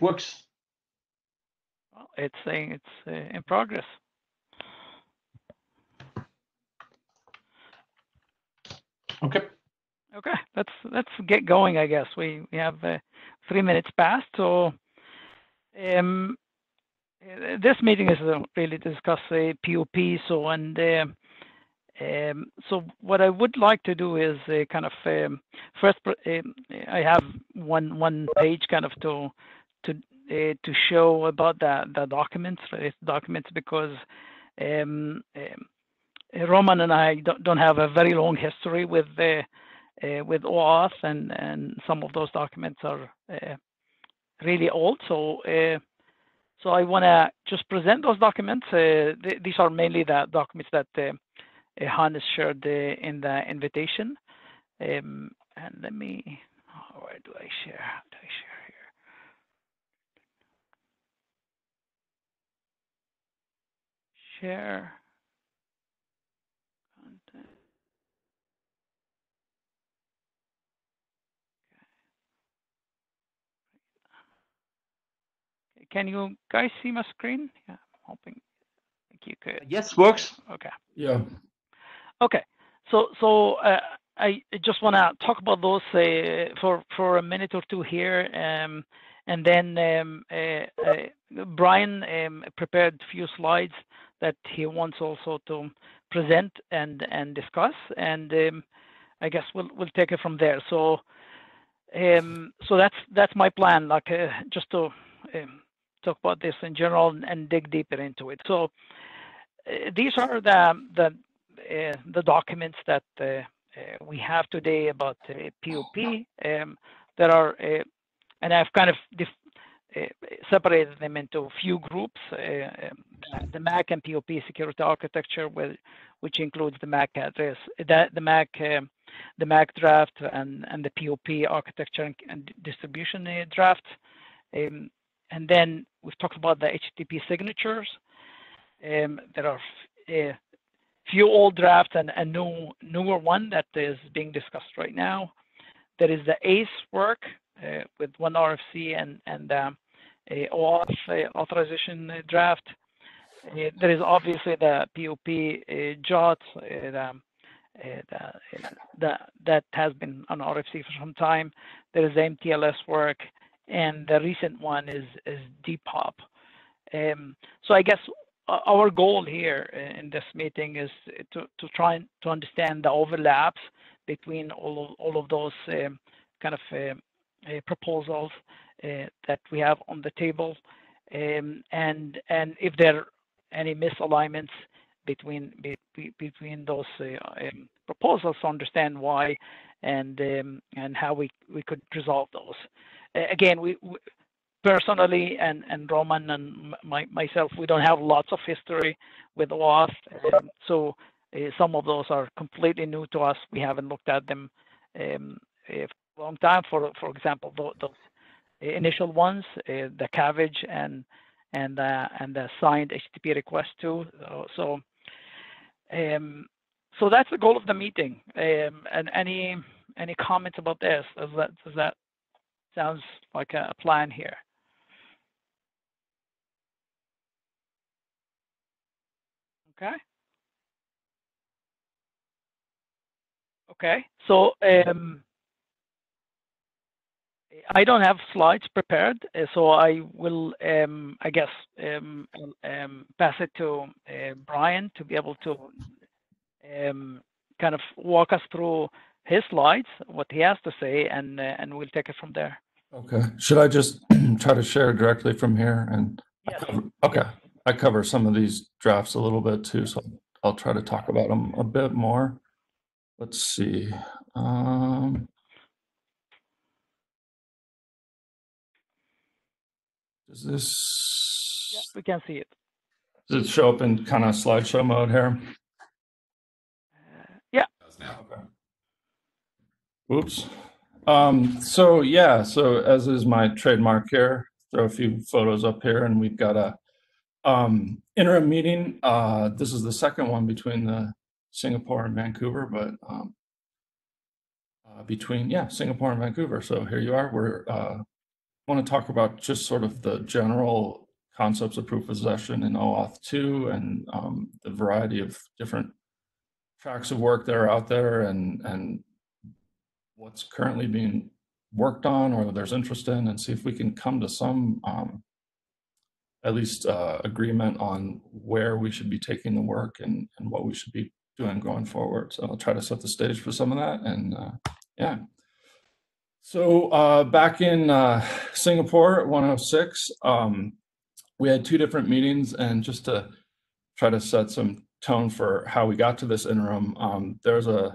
works. Well, it's saying it's uh, in progress. Okay. Okay, let's let's get going. I guess we we have uh, three minutes past. So, um, uh, this meeting is uh, really to discuss a POP. So and. Uh, um, so what I would like to do is uh, kind of um, first um, I have one one page kind of to to uh, to show about the the documents documents because um, um, Roman and I don't, don't have a very long history with uh, uh, with OAuth and and some of those documents are uh, really old so so I want to just present those documents. Th these are mainly the documents that Hannes shared in the invitation. Um, and let me, where do I share? Do I share here? Share content. Okay. Can you guys see my screen? Yeah, I'm hoping you could. Yes, works. Okay. Yeah. Okay. So so uh, I just want to talk about those uh, for for a minute or two here, um, and then um, uh, uh Brian um, prepared a few slides that he wants also to present and discuss, and um, I guess we'll take it from there. So um, so that's that's my plan, like uh, just to um, talk about this in general and dig deeper into it. So uh, these are the the uh, documents that we have today about POP. There are, and I've kind of separated them into a few groups. Um, the MAC and POP security architecture, which includes the MAC address, the MAC um, the MAC draft and, and the POP architecture and, distribution draft. Um, and then we've talked about the HTTP signatures. Um, there are uh, few old drafts and a new newer one that is being discussed right now. There is the ACE work with one RFC and and um, a OAuth uh, authorization draft. Uh, there is obviously the POP uh, JWT um, the, that has been on RFC for some time. There is the MTLS work, and the recent one is is DPoP. Um, so I guess our goal here in this meeting is to, to try to understand the overlaps between all of, all of those um, kind of uh, uh, proposals uh, that we have on the table um, and and if there are any misalignments between be, between those uh, um, proposals to understand why and um, and how we, could resolve those. again, we, personally and, Roman and my, myself, we don't have lots of history with OAuth. So uh, some of those are completely new to us. We haven't looked at them long time. For for example, those, those initial ones, uh, the CAVG and and uh, and the signed HTTP request too. so um, so that's the goal of the meeting. Um, and any any comments about this? Does that does that sounds like a plan here? Okay. Okay, so um, I don't have slides prepared, uh, so I will, um, I guess, um, um, pass it to uh, Brian to be able to um, kind of walk us through his slides, what he has to say, and uh, and we'll take it from there. Okay. Should I just try to share directly from here? And yes. okay. I cover some of these drafts a little bit too, so I'll try to talk about them a bit more. Let's see. Um, does this? Yeah, we can see it. Does it show up in kind of slideshow mode here? Uh, yeah. Okay. Oops. Um, so yeah, so as is my trademark here, throw a few photos up here, and we've got a um, interim meeting. Uh, this is the second one between the Singapore and Vancouver, but um, uh, between yeah Singapore and Vancouver. So here you are. We're uh, want to talk about just sort of the general concepts of proof of possession in OAuth 2 and um, the variety of different tracks of work that are out there and, and what's currently being worked on or there's interest in and see if we can come to some um, at least uh, agreement on where we should be taking the work and, and what we should be doing going forward. So I'll try to set the stage for some of that and uh, yeah. So uh, back in uh, Singapore at 106, um, we had two different meetings and just to try to set some tone for how we got to this interim, um, there's a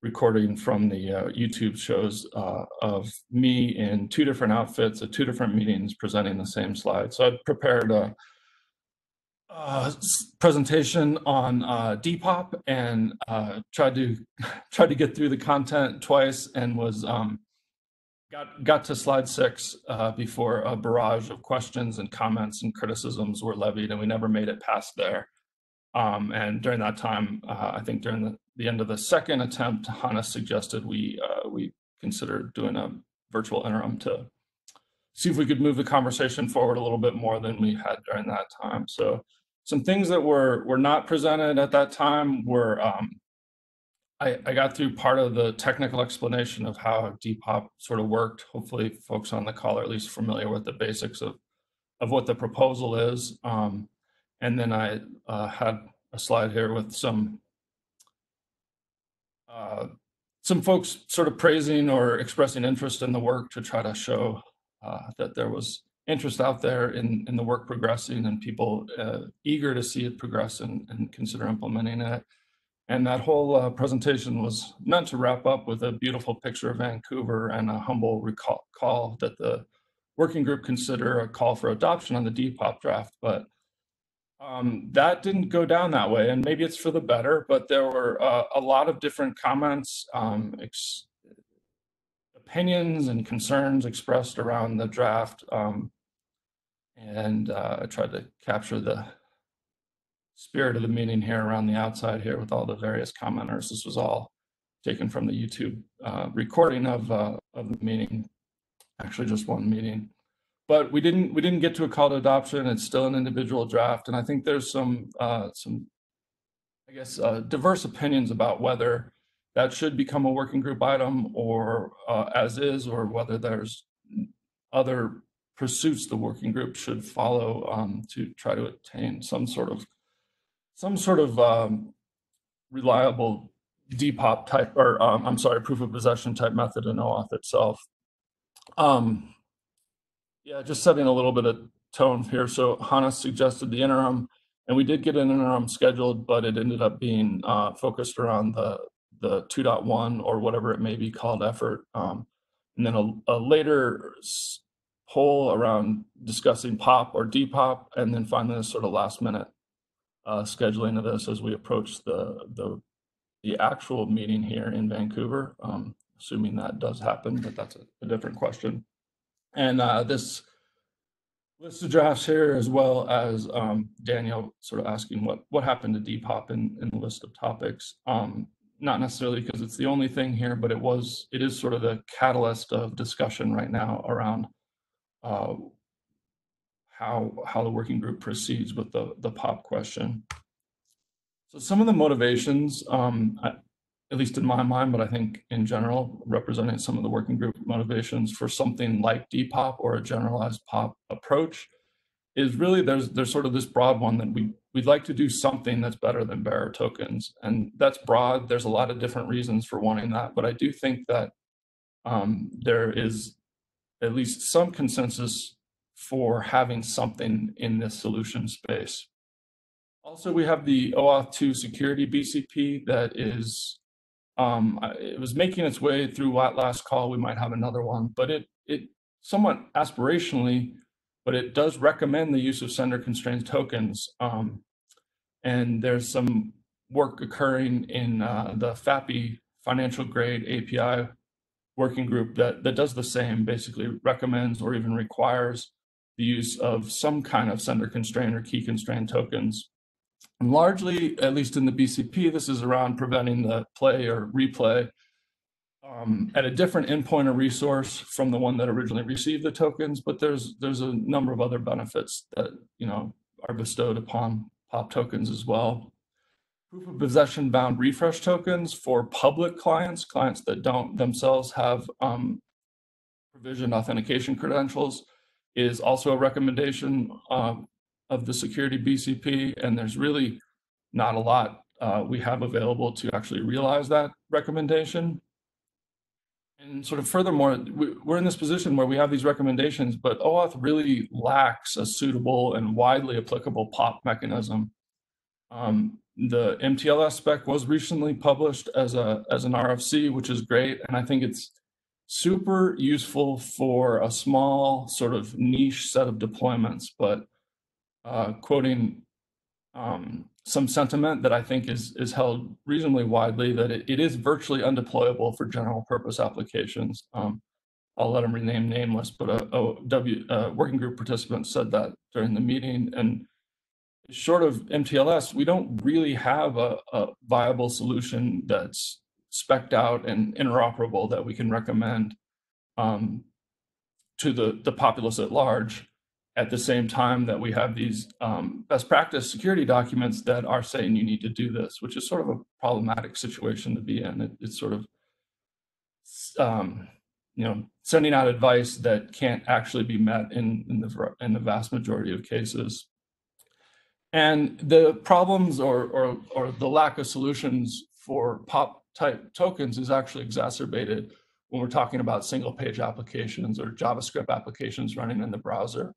recording from the uh, YouTube shows uh, of me in two different outfits at two different meetings presenting the same slide. So I prepared a, a presentation on uh, DPoP and uh, tried to tried to get through the content twice and was um, got got to slide six uh, before a barrage of questions and comments and criticisms were levied, and we never made it past there. Um, and during that time, uh, I think during the the end of the second attempt, Hannes suggested we uh, we consider doing a virtual interim to see if we could move the conversation forward a little bit more than we had during that time. So some things that were were not presented at that time were um, I, I got through part of the technical explanation of how DPoP sort of worked. Hopefully, folks on the call are at least familiar with the basics of of what the proposal is. Um, and then I uh, had a slide here with some uh, some folks sort of praising or expressing interest in the work to try to show uh, that there was interest out there in, in the work progressing and people uh, eager to see it progress and, and consider implementing it. And that whole uh, presentation was meant to wrap up with a beautiful picture of Vancouver and a humble recall call that the working group consider a call for adoption on the DPoP draft. But um, that didn't go down that way, and maybe it's for the better. But there were uh, a lot of different comments, um, opinions, and concerns expressed around the draft, um, and uh, I tried to capture the spirit of the meeting here around the outside here with all the various commenters. This was all taken from the YouTube uh, recording of uh, of the meeting, actually just one meeting but we didn't we didn't get to a call to adoption. It's still an individual draft, and I think there's some uh, some I guess uh, diverse opinions about whether that should become a working group item or uh, as is, or whether there's other pursuits the working group should follow um, to try to attain some sort of some sort of um, reliable DPoP type, or um, I'm sorry, proof of possession type method in OAuth itself. Um, yeah, just setting a little bit of tone here. So Hannes suggested the interim, and we did get an interim scheduled, but it ended up being uh, focused around the the 2.1 or whatever it may be called effort. Um, and then a, a later poll around discussing pop or DPoP, and then finally the sort of last minute uh, scheduling of this as we approach the the the actual meeting here in Vancouver, um, assuming that does happen, but that's a, a different question. And uh, this list of drafts here, as well as um, Daniel sort of asking what what happened to DPoP in, in the list of topics. Um, not necessarily because it's the only thing here, but it was it is sort of the catalyst of discussion right now around uh, how how the working group proceeds with the the pop question. So some of the motivations, um, I, at least in my mind, but I think in general, representing some of the working group motivations for something like DPoP or a generalized pop approach is really there's there's sort of this broad one that we we'd like to do something that's better than bearer tokens, and that's broad. There's a lot of different reasons for wanting that, but I do think that um, there is at least some consensus for having something in this solution space. Also, we have the OAuth 2 security BCP that is um, it was making its way through last call. We might have another one, but it it somewhat aspirationally, but it does recommend the use of sender constrained tokens. Um, and there's some work occurring in uh, the FAPI financial grade API working group that that does the same. Basically, recommends or even requires the use of some kind of sender constrained or key constrained tokens and largely, at least in the BCP, this is around preventing the play or replay um, at a different endpoint or resource from the one that originally received the tokens, but there's there's a number of other benefits that you know are bestowed upon POP tokens as well. Proof of possession bound refresh tokens for public clients, clients that don't themselves have um, provisioned authentication credentials, is also a recommendation um, of the security BCP, and there's really not a lot uh, we have available to actually realize that recommendation. And sort of furthermore, we, we're in this position where we have these recommendations, but OAuth really lacks a suitable and widely applicable POP mechanism. Um, the MTLS spec was recently published as a as an RFC, which is great, and I think it's super useful for a small sort of niche set of deployments. But uh, quoting um, some sentiment that I think is is held reasonably widely that it, it is virtually undeployable for general purpose applications. Um, I'll let them rename nameless, but a, W working group participant said that during the meeting. And short of MTLS, we don't really have a, a viable solution that's specked out and interoperable that we can recommend um, to the, the populace at large at the same time that we have these um, best practice security documents that are saying you need to do this, which is sort of a problematic situation to be in. It, it's sort of, um, you know, sending out advice that can't actually be met in, in the in the vast majority of cases. And the problems or, or, or the lack of solutions for POP type tokens is actually exacerbated when we're talking about single page applications or JavaScript applications running in the browser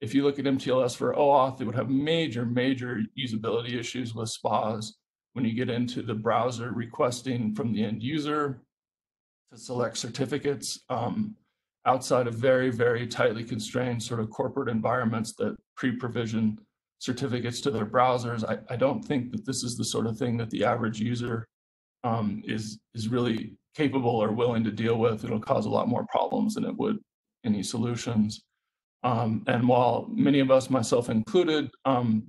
if you look at MTLS for OAuth, it would have major, major usability issues with SPAs when you get into the browser requesting from the end user to select certificates um, outside of very, very tightly constrained sort of corporate environments that pre-provision certificates to their browsers. I, I, don't think that this is the sort of thing that the average user um, is, is really capable or willing to deal with. It'll cause a lot more problems than it would any solutions. Um, and while many of us, myself included, um,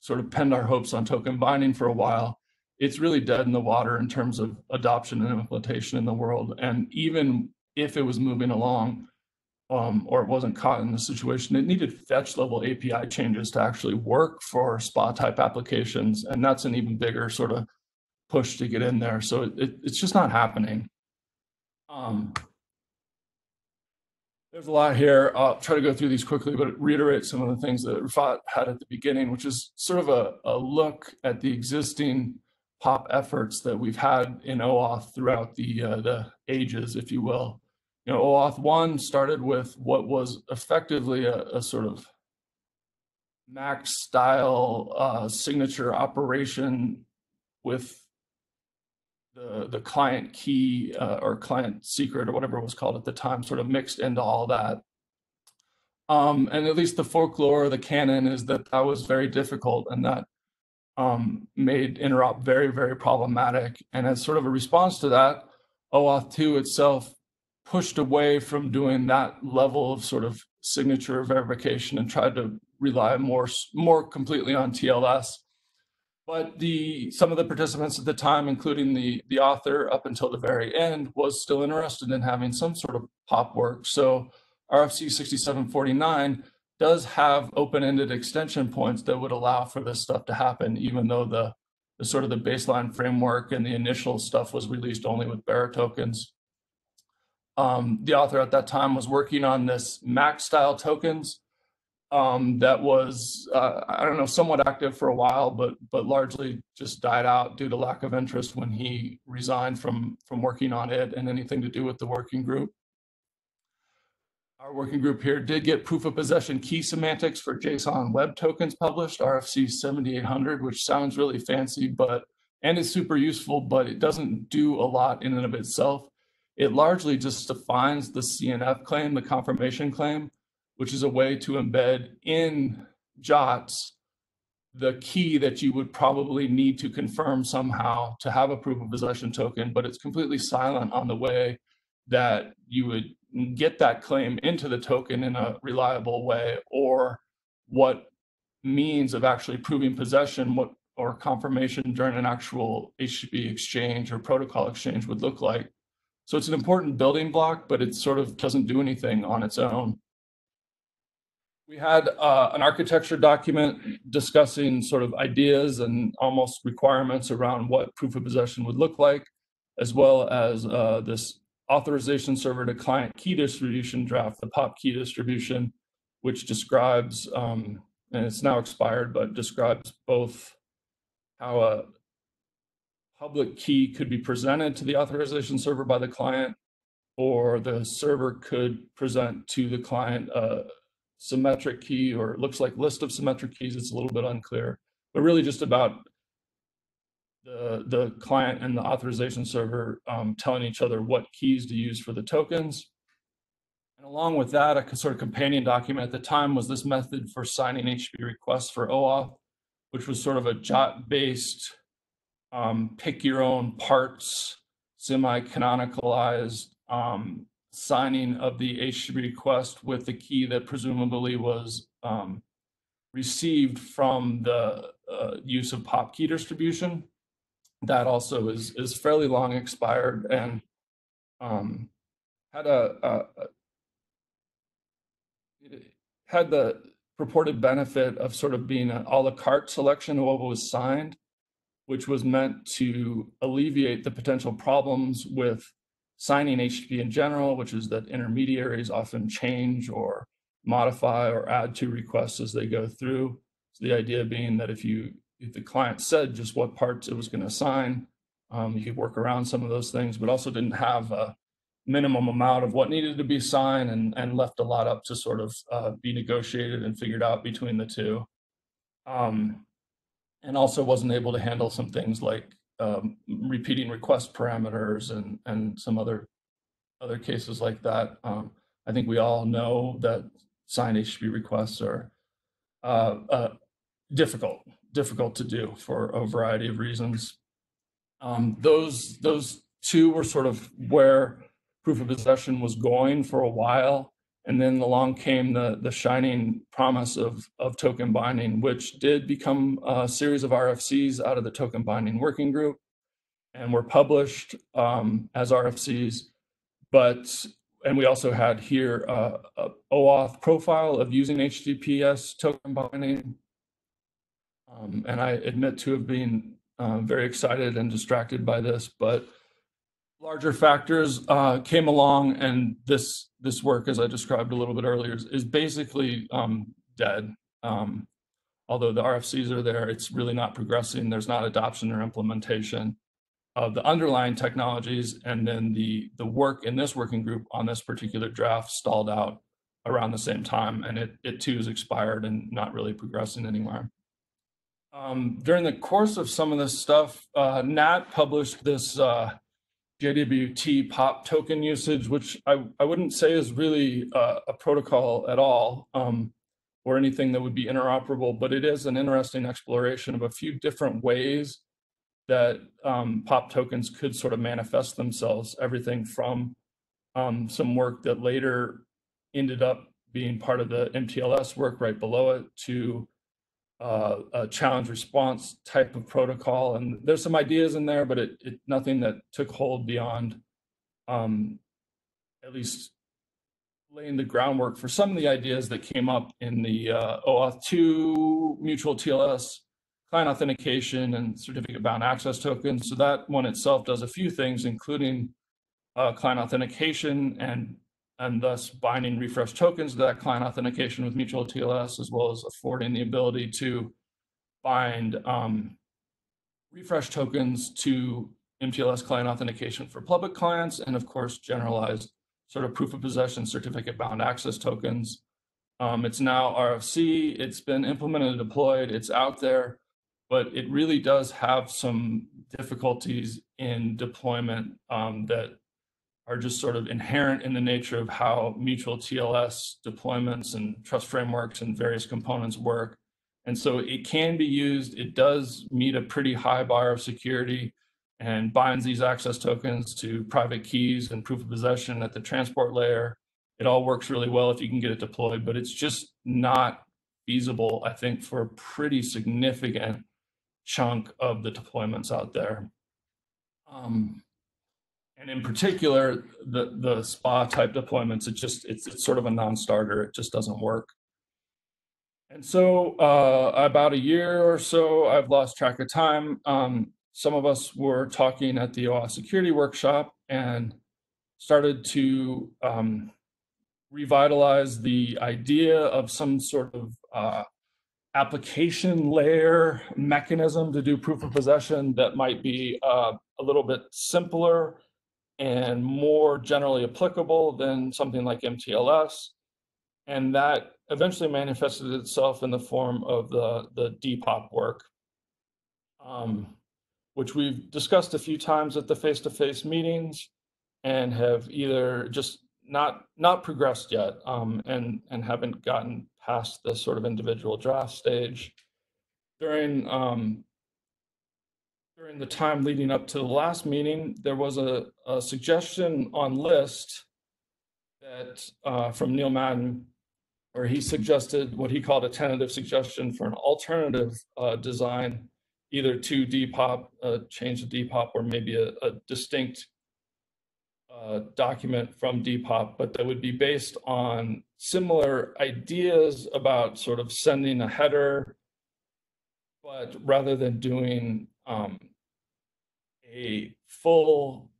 sort of penned our hopes on token binding for a while, it's really dead in the water in terms of adoption and implementation in the world. And even if it was moving along, um, or it wasn't caught in the situation, it needed fetch level API changes to actually work for SPA type applications. And that's an even bigger sort of push to get in there. So it, it, it's just not happening. Um, there's a lot here. I'll try to go through these quickly, but reiterate some of the things that Rifaat had at the beginning, which is sort of a, a look at the existing POP efforts that we've had in OAuth throughout the uh, the ages, if you will. You know, OAuth 1 started with what was effectively a, a sort of Mac style uh, signature operation with the the client key uh, or client secret or whatever it was called at the time sort of mixed into all that. Um, and at least the folklore, the canon is that that was very difficult and that um, made interop very, very problematic. And as sort of a response to that, OAuth 2 itself pushed away from doing that level of sort of signature verification and tried to rely more, more completely on TLS. But the some of the participants at the time, including the the author up until the very end, was still interested in having some sort of pop work. So RFC 6749 does have open-ended extension points that would allow for this stuff to happen, even though the, the sort of the baseline framework and the initial stuff was released only with bearer tokens. Um, the author at that time was working on this Mac style tokens um, that was uh, I don't know somewhat active for a while, but but largely just died out due to lack of interest when he resigned from from working on it and anything to do with the working group. Our working group here did get proof of possession key semantics for JSON web tokens published, RFC 7800, which sounds really fancy, but and is super useful, but it doesn't do a lot in and of itself. It largely just defines the CNF claim, the confirmation claim, which is a way to embed in JWTs the key that you would probably need to confirm somehow to have a proof of possession token, but it's completely silent on the way that you would get that claim into the token in a reliable way or what means of actually proving possession what or confirmation during an actual HTTP exchange or protocol exchange would look like. So it's an important building block, but it sort of doesn't do anything on its own. We had uh, an architecture document discussing sort of ideas and almost requirements around what proof of possession would look like, as well as uh, this authorization server to client key distribution draft, the POP key distribution, which describes, um, and it's now expired, but describes both how a public key could be presented to the authorization server by the client, or the server could present to the client a symmetric key, or it looks like list of symmetric keys. It's a little bit unclear, but really just about the, the client and the authorization server um, telling each other what keys to use for the tokens. And along with that, a sort of companion document at the time was this method for signing HTTP requests for OAuth, which was sort of a JWT-based um, pick your own parts, semi-canonicalized um, signing of the HTTP request with the key that presumably was um, received from the uh, use of POP key distribution. That also is is fairly long expired and um, had a, a, had the purported benefit of sort of being an a la carte selection of what was signed which was meant to alleviate the potential problems with signing HTTP in general, which is that intermediaries often change or modify or add to requests as they go through. So the idea being that if you if the client said just what parts it was going to sign, um, you could work around some of those things, but also didn't have a minimum amount of what needed to be signed and, and left a lot up to sort of uh, be negotiated and figured out between the two. Um, and also wasn't able to handle some things like um, repeating request parameters and and some other other cases like that. Um, I think we all know that signed HTTP requests are uh, uh, difficult difficult to do for a variety of reasons. Um, those those two were sort of where proof of possession was going for a while. And then along came the, the shining promise of, of token binding, which did become a series of RFCs out of the token binding working group and were published um, as RFCs. But, and we also had here uh, a OAuth profile of using HTTPS token binding. Um, and I admit to have been uh, very excited and distracted by this, but larger factors uh, came along and this this work as i described a little bit earlier is, is basically um, dead. Um, although the rfcs are there it's really not progressing. There's not adoption or implementation of the underlying technologies and then the the work in this working group on this particular draft stalled out around the same time and it, it too is expired and not really progressing anywhere um, during the course of some of this stuff uh, nat published this uh, JWT pop token usage, which I, I wouldn't say is really uh, a protocol at all um, or anything that would be interoperable, but it is an interesting exploration of a few different ways that um, pop tokens could sort of manifest themselves, everything from um, some work that later ended up being part of the MTLS work right below it to uh, a challenge response type of protocol. And there's some ideas in there, but it, it nothing that took hold beyond um, at least laying the groundwork for some of the ideas that came up in the uh, OAuth 2 mutual TLS client authentication and certificate bound access tokens. So that one itself does a few things, including uh, client authentication and and thus binding refresh tokens to that client authentication with mutual TLS, as well as affording the ability to bind um, refresh tokens to MTLS client authentication for public clients, and of course, generalized sort of proof of possession certificate bound access tokens. Um, it's now RFC, it's been implemented and deployed, it's out there, but it really does have some difficulties in deployment um, that are just sort of inherent in the nature of how mutual TLS deployments and trust frameworks and various components work. And so it can be used. It does meet a pretty high bar of security and binds these access tokens to private keys and proof of possession at the transport layer. It all works really well if you can get it deployed, but it's just not feasible, I think, for a pretty significant chunk of the deployments out there. Um, and in particular, the the spa type deployments, it just it's it's sort of a non-starter. It just doesn't work. And so, uh, about a year or so, I've lost track of time. Um, some of us were talking at the OAuth security workshop and started to um, revitalize the idea of some sort of uh, application layer mechanism to do proof of possession that might be uh, a little bit simpler and more generally applicable than something like MTLS. And that eventually manifested itself in the form of the, the DPoP work, um, which we've discussed a few times at the face-to-face meetings and have either just not not progressed yet um, and and haven't gotten past the sort of individual draft stage. During um, during the time leading up to the last meeting, there was a, a suggestion on list that uh, from Neil Madden, where he suggested what he called a tentative suggestion for an alternative uh, design, either to DPoP, uh, change to DPoP, or maybe a, a distinct uh, document from DPoP, but that would be based on similar ideas about sort of sending a header, but rather than doing um, a full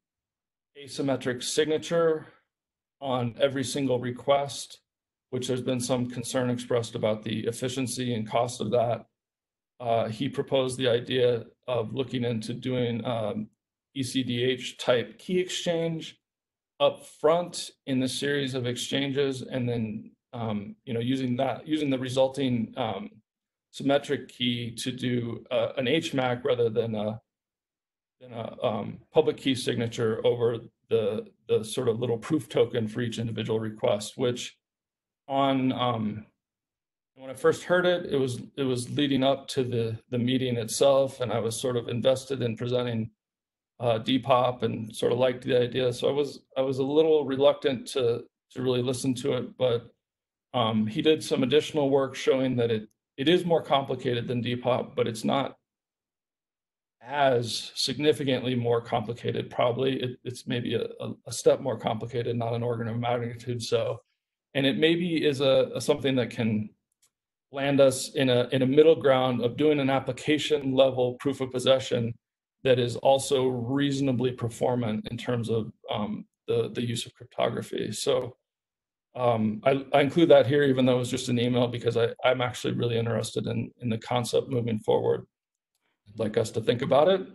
asymmetric signature on every single request, which there's been some concern expressed about the efficiency and cost of that. Uh, he proposed the idea of looking into doing um, ECDH type key exchange up front in the series of exchanges and then um, you know using that using the resulting um, symmetric key to do uh, an HMAC rather than a than a um, public key signature over the the sort of little proof token for each individual request, which on um, when I first heard it, it was it was leading up to the the meeting itself, and I was sort of invested in presenting uh, DPoP and sort of liked the idea. So I was I was a little reluctant to to really listen to it, but um, he did some additional work showing that it it is more complicated than DPoP, but it's not as significantly more complicated. Probably it, it's maybe a, a, step more complicated, not an order of magnitude. So, and it maybe is a, a something that can land us in a in a middle ground of doing an application level proof of possession that is also reasonably performant in terms of um, the, the use of cryptography. So um, I, I, include that here, even though it was just an email, because I, I'm actually really interested in, in the concept moving forward. I'd like us to think about it.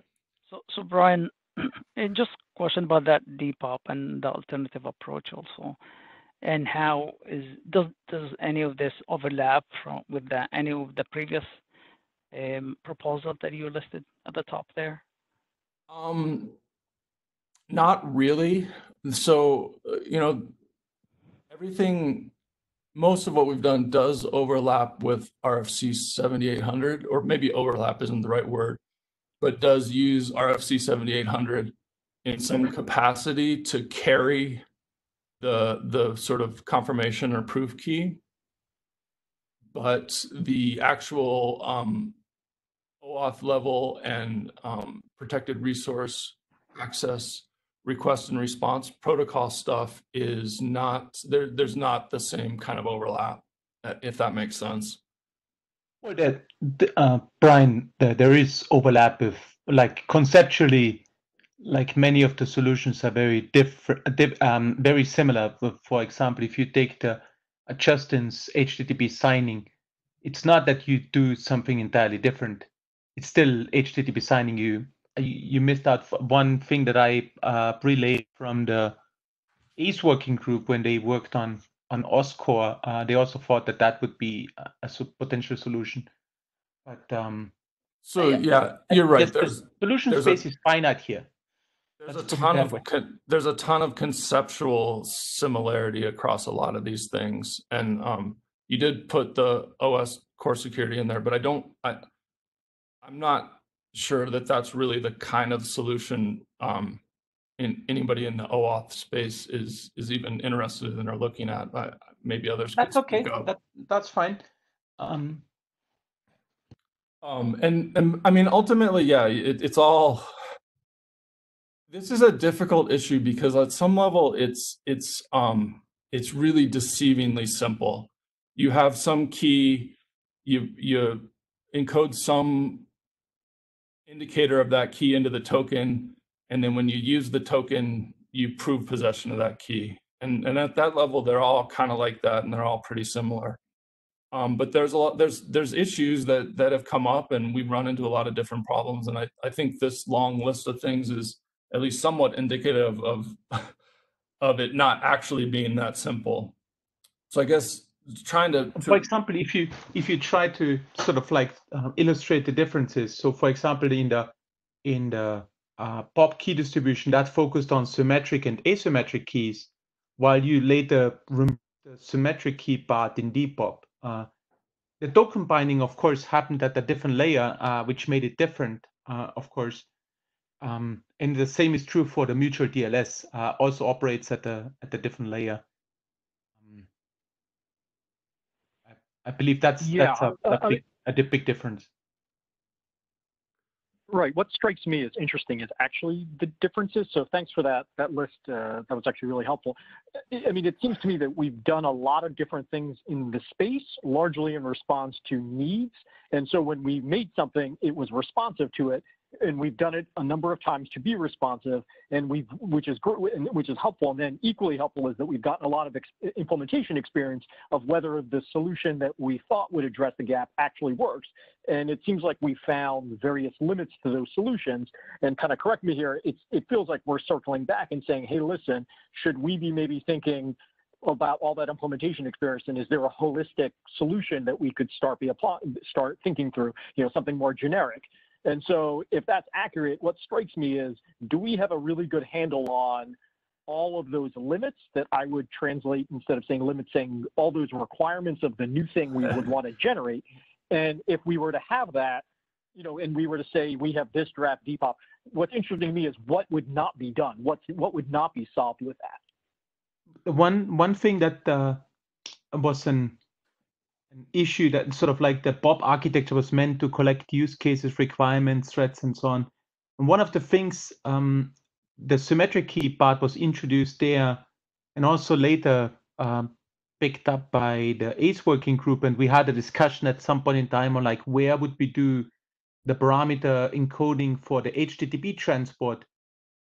So, so Brian, and just question about that DPoP and the alternative approach also, and how is does does any of this overlap from with the, any of the previous um, proposal that you listed at the top there? Um, not really. So, uh, you know, everything, most of what we've done does overlap with RFC 7800, or maybe overlap isn't the right word, but does use RFC 7800 in some capacity to carry the the sort of confirmation or proof key. But the actual um, OAuth level and um, protected resource access request and response protocol stuff is not there. There's not the same kind of overlap, uh, if that makes sense. Well, that, uh, Brian, there is overlap if like conceptually, like many of the solutions are very different, um, very similar. For example, if you take the uh, Justin's HTTP signing, it's not that you do something entirely different it's still HTTP signing you. You missed out one thing that I uh, relayed from the ACE working group when they worked on on OSCORE. Uh, they also thought that that would be a, a potential solution. But um, so yeah, you're right. There's, the solution there's space a, is finite here. There's a ton of there's a ton of conceptual similarity across a lot of these things, and um, you did put the OS core security in there, but I don't. I, I'm not sure that that's really the kind of solution um, in anybody in the OAuth space is is even interested in or looking at. But maybe others. That's okay. That, that's fine. Um, um, and and I mean, ultimately, yeah, it, it's all. This is a difficult issue because at some level it's it's um it's really deceivingly simple. You have some key, you you encode some indicator of that key into the token, and then when you use the token, you prove possession of that key. And and at that level, they're all kind of like that, and they're all pretty similar. Um, but there's a lot there's there's issues that that have come up, and we've run into a lot of different problems. And I I think this long list of things is at least somewhat indicative of of it not actually being that simple. So I guess trying to, For example, if you if you try to sort of like uh, illustrate the differences, so for example, in the in the uh, POP key distribution, that focused on symmetric and asymmetric keys, while you later remove the symmetric key part in DPoP. Uh, the token binding, of course, happened at a different layer, uh, which made it different, uh, of course. Um, and the same is true for the mutual TLS, uh, also operates at a at a different layer. Um, I, believe that's Yeah, that's a, uh, big a big difference. Right. What strikes me as interesting is actually the differences. So thanks for that that list. Uh, that was actually really helpful. I mean, it seems to me that we've done a lot of different things in the space, largely in response to needs. And so when we made something, it was responsive to it, and we've done it a number of times to be responsive, and we've which is which is helpful. And then equally helpful is that we've gotten a lot of ex- implementation experience of whether the solution that we thought would address the gap actually works. And it seems like we found various limits to those solutions. And kind of correct me here, it's, it feels like we're circling back and saying, hey, listen, should we be maybe thinking about all that implementation experience and is there a holistic solution that we could start be apply, start thinking through, you know, something more generic? And so if that's accurate, what strikes me is, do we have a really good handle on all of those limits that I would translate instead of saying limits, saying all those requirements of the new thing we would want to generate. And if we were to have that, you know, and we were to say we have this draft DPoP, what's interesting to me is what would not be done, what's what would not be solved with that. one one thing that uh, was an an issue that sort of like the POP architecture was meant to collect use cases, requirements, threats, and so on. And one of the things, um, the symmetric key part was introduced there, and also later um, picked up by the ACE working group. And we had a discussion at some point in time on like where would we do the parameter encoding for the HTTP transport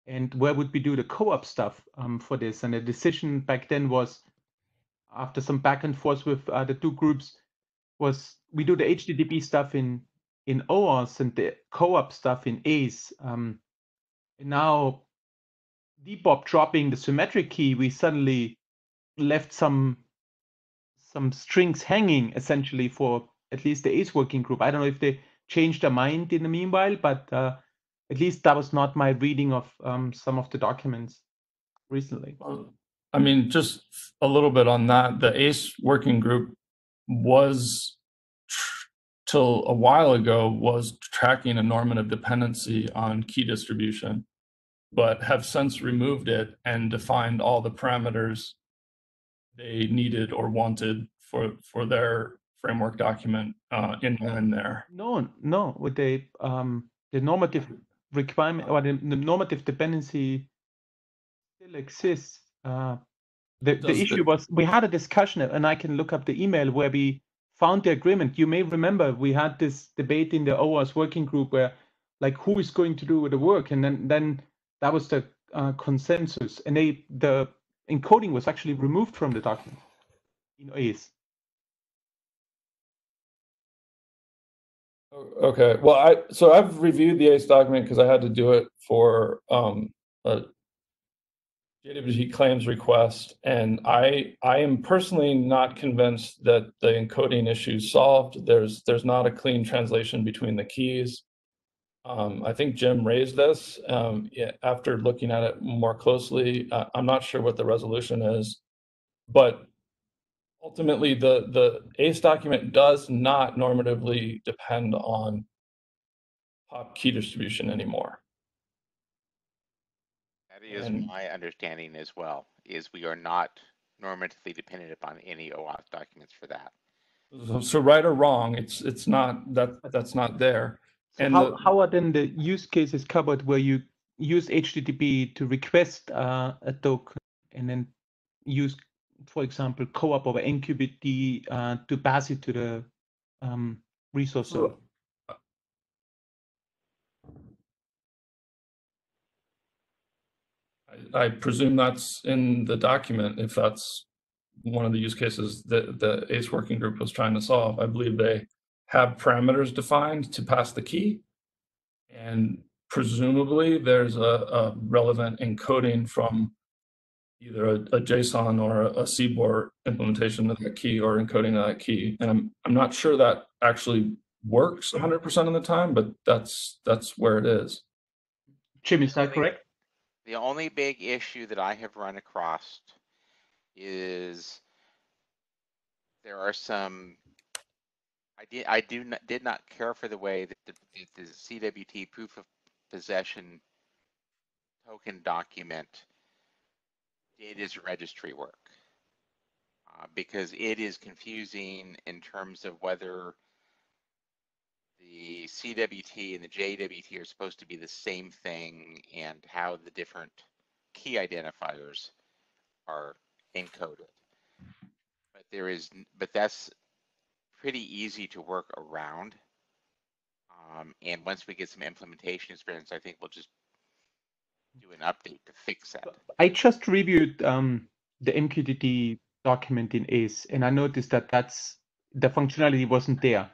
and where would we do the CoAP stuff um, for this? And the decision back then was, after some back and forth with uh, the two groups, was we do the HTTP stuff in in OAuth and the CoAP stuff in ACE. Um, and now, DPoP dropping the symmetric key, we suddenly left some some strings hanging essentially for at least the ACE working group. I don't know if they changed their mind in the meanwhile, but uh, at least that was not my reading of um, some of the documents recently. Well, I mean, just a little bit on that. The ACE working group was till a while ago was tracking a normative dependency on key distribution, but have since removed it and defined all the parameters they needed or wanted for for their framework document uh, in there. No, no, with the um, the normative requirement or the, the normative dependency still exists. Uh, the, the Does the- issue was we had a discussion, and I can look up the email where we found the agreement. You may remember we had this debate in the OAuth working group where, like, who is going to do the work, and then then that was the uh, consensus, and they the encoding was actually removed from the document in ACE. O- Okay, well, I, so I've reviewed the ACE document because I had to do it for um, a JWT claims request, and I, I am personally not convinced that the encoding issue is solved. There's, there's not a clean translation between the keys. Um, I think Jim raised this, um, after looking at it more closely. Uh, I'm not sure what the resolution is, but ultimately the the ACE document does not normatively depend on pop key distribution anymore. That is And- my understanding as well, is we are not normatively dependent upon any OAuth documents for that. So, so right or wrong, it's it's not that that's not there. So And how, the- how are then the use cases covered where you use HTTP to request uh, a token and then use, for example, CoAP over MQTT uh, to pass it to the um, resource So- server. I, presume that's in the document if that's one of the use cases that the ACE working group was trying to solve. I believe they have parameters defined to pass the key. And presumably there's a, a relevant encoding from either a, a JSON or a, a CBOR implementation of that key or encoding of that key. And I'm, I'm not sure that actually works 100% of the time, but that's, that's where it is. Jim, is that correct? The only big issue that I have run across is there are some, I did, I do not, did not care for the way that the, the CWT proof of possession token document did its registry work. Uh, because it is confusing in terms of whether the CWT and the JWT are supposed to be the same thing and how the different key identifiers are encoded. But there is, but that's pretty easy to work around. Um, and once we get some implementation experience, I think we'll just do an update to fix that. I just reviewed um, the MQTT document in ACE, and I noticed that that's the functionality wasn't there.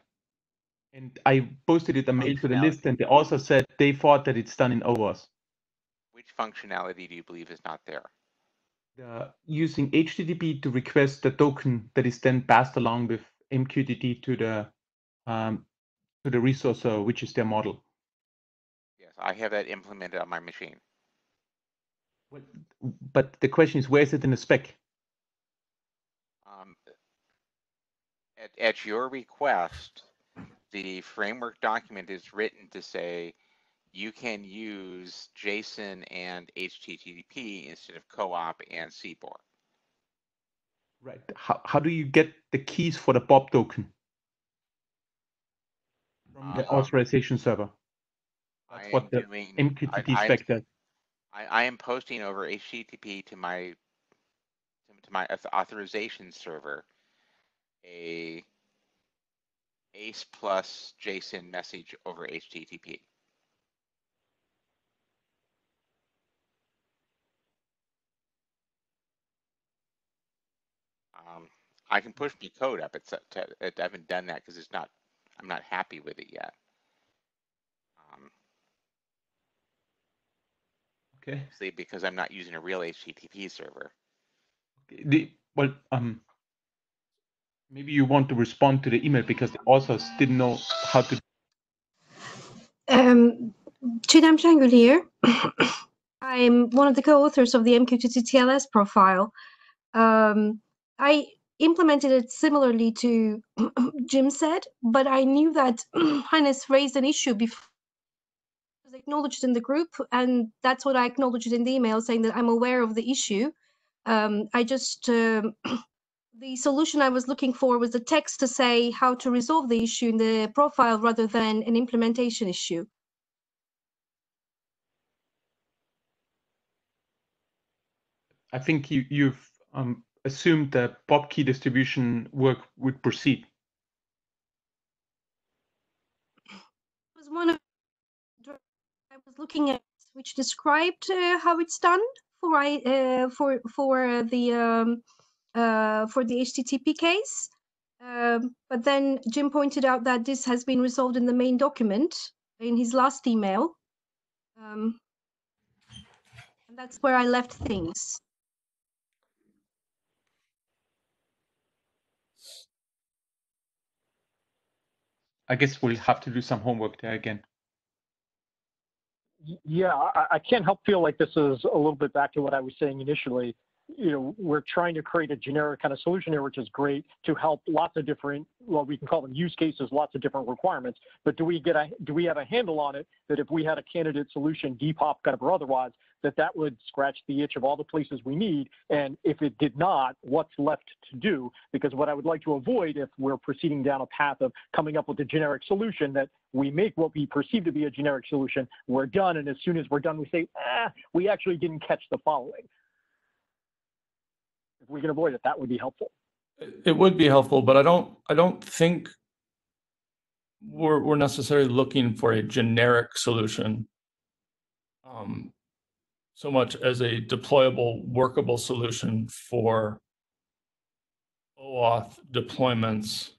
And I posted it a mail to the list, and they also said they thought that it's done in OWASP. Which functionality do you believe is not there? The, using HTTP to request the token that is then passed along with MQTT to the um, to the resource which is their model. Yes, I have that implemented on my machine. Well, But the question is, where is it in the spec? Um, at, at your request, the framework document is written to say you can use JSON and HTTP instead of CoAP and CBOR. Right. How, how do you get the keys for the PoP token from the Uh, authorization server? I That's what am the doing, MQTT I- spec says. I, I am posting over HTTP to my to- to my authorization server a ACE plus JSON message over HTTP. Um, I can push the code up. It's, uh, it, I haven't done that because it's not, I'm not happy with it yet. Um, Okay. because I'm not using a real HTTP server. The, well, um, maybe you want to respond to the email because the authors didn't know how to. Um, Cigdem Sengul here. I'm one of the co-authors of the MQTT TLS profile. Um, I implemented it similarly to Jim said, but I knew that Hannes raised an issue before acknowledged in the group, and that's what I acknowledged in the email, saying that I'm aware of the issue. Um, I just um, the solution I was looking for was a text to say how to resolve the issue in the profile rather than an implementation issue. I think you, you've um, assumed that PoP key distribution work would proceed. It was one of I was looking at which described uh, how it's done for I uh, for for the um, uh, for the HTTP case. Um, but then Jim pointed out that this has been resolved in the main document in his last email. Um, and that's where I left things. I guess we'll have to do some homework there again. Yeah, I, I can't help feel like this is a little bit back to what I was saying initially. You know, we're trying to create a generic kind of solution here, which is great to help lots of different, well, we can call them use cases, lots of different requirements. But do we get a, do we have a handle on it that if we had a candidate solution, DPoP kind of or otherwise, that that would scratch the itch of all the places we need. And if it did not, what's left to do? Because what I would like to avoid if we're proceeding down a path of coming up with a generic solution that we make what we perceive to be a generic solution, we're done. And as soon as we're done, we say, ah, we actually didn't catch the following. We can avoid it, that would be helpful. It it would be helpful, but I don't, I don't think we're, we're necessarily looking for a generic solution. Um, so much as a deployable, workable solution for OAuth deployments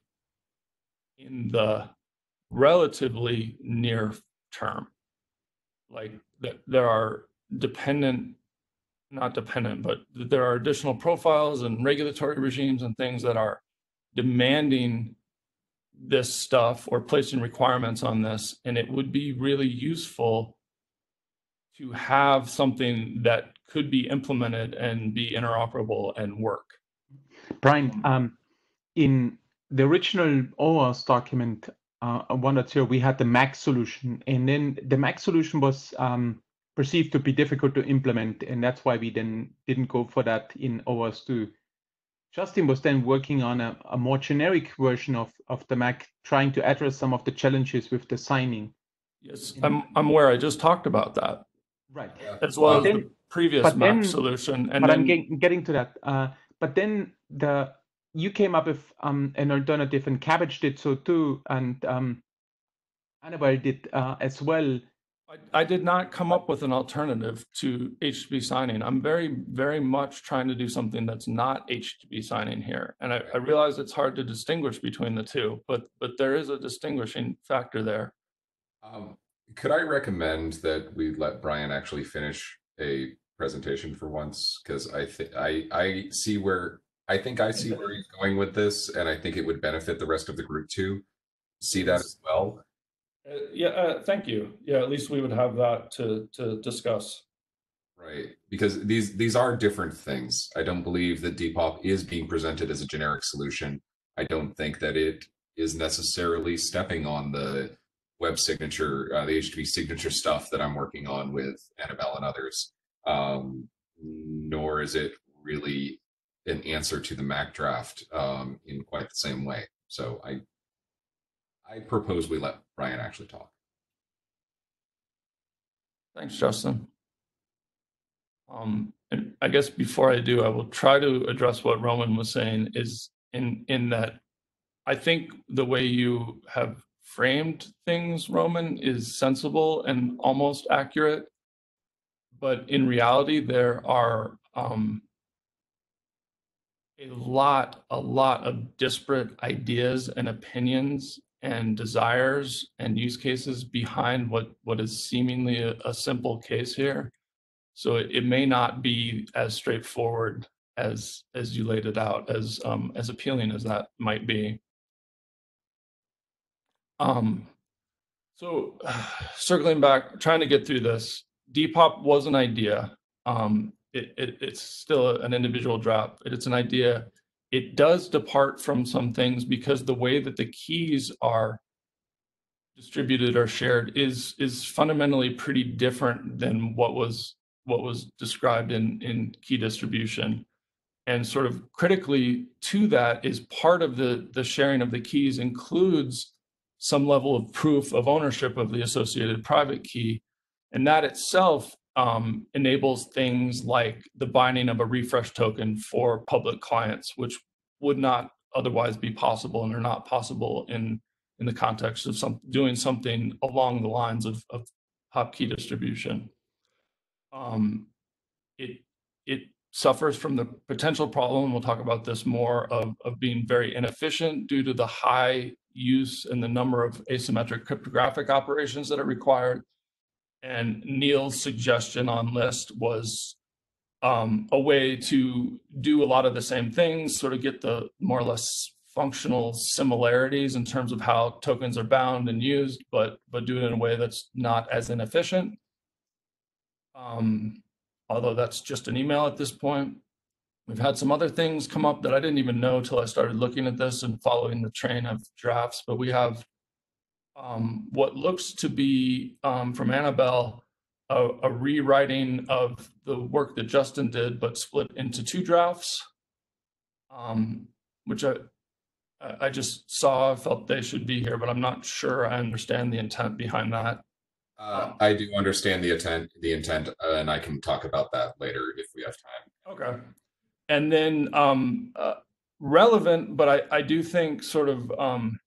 in the relatively near term. Like that there are dependent, not dependent, but there are additional profiles and regulatory regimes and things that are demanding this stuff or placing requirements on this. And it would be really useful to have something that could be implemented and be interoperable and work. Brian, um, in the original OAuth document uh, 1.0, we had the MAC solution, and then the MAC solution was um, perceived to be difficult to implement, and that's why we then didn't go for that in OAuth 2. Justin was then working on a, a more generic version of, of the MAC, trying to address some of the challenges with the signing. Yes, I'm, I'm aware. I just talked about that Right. as well as But the previous MAC then- solution. And but I'm then, getting, getting to that. Uh, but then the you came up with um, an alternative, and Cavage did so too, and um, Annabelle did uh, as well. I, I did not come up with an alternative to HTTP signing. I'm very, very much trying to do something that's not HTTP signing here. And I, I realize it's hard to distinguish between the two, but, but there is a distinguishing factor there. Um, could I recommend that we let Brian actually finish a presentation for once? Because I I I see where I think I see where he's going with this, and I think it would benefit the rest of the group to see that as well. Uh, yeah, uh, thank you. Yeah, at least we would have that to, to discuss. Right, because these these are different things. I don't believe that DPoP is being presented as a generic solution. I don't think that it is necessarily stepping on the web signature, uh, the HTTP signature stuff that I'm working on with Annabelle and others. Um, nor is it really an answer to the MAC draft um, in quite the same way. So I I propose we let Brian actually talk. Thanks, Justin. Um, and I guess before I do, I will try to address what Roman was saying is in, in that I think the way you have framed things, Roman, is sensible and almost accurate. But in reality, there are um, a lot, a lot of disparate ideas and opinions and desires and use cases behind what, what is seemingly a, a simple case here. So it, it may not be as straightforward as as you laid it out, as um, as appealing as that might be. Um, so circling back, trying to get through this, DPoP was an idea. Um, it, it, it's still an individual draft. It's an idea. It does depart from some things because the way that the keys are distributed or shared is is fundamentally pretty different than what was what was described in in key distribution. And sort of critically to that is part of the the sharing of the keys includes some level of proof of ownership of the associated private key. And that itself um, enables things like the binding of a refresh token for public clients which would not otherwise be possible and are not possible in in the context of some doing something along the lines of, of PoP key distribution um, it it suffers from the potential problem. We'll talk about this more of of being very inefficient due to the high use and the number of asymmetric cryptographic operations that are required. And Neil's suggestion on list was um, a way to do a lot of the same things, sort of get the more or less functional similarities in terms of how tokens are bound and used, but but do it in a way that's not as inefficient. Um, although that's just an email at this point. We've had some other things come up that I didn't even know till I started looking at this and following the train of drafts, but we have um, what looks to be um, from Annabelle a, a rewriting of the work that Justin did, but split into two drafts. Um, which I, I just saw, felt they should be here, but I'm not sure I understand the intent behind that. Uh, I do understand the intent, the intent, uh, and I can talk about that later if we have time. Okay. And then um uh, relevant, but I I do think sort of um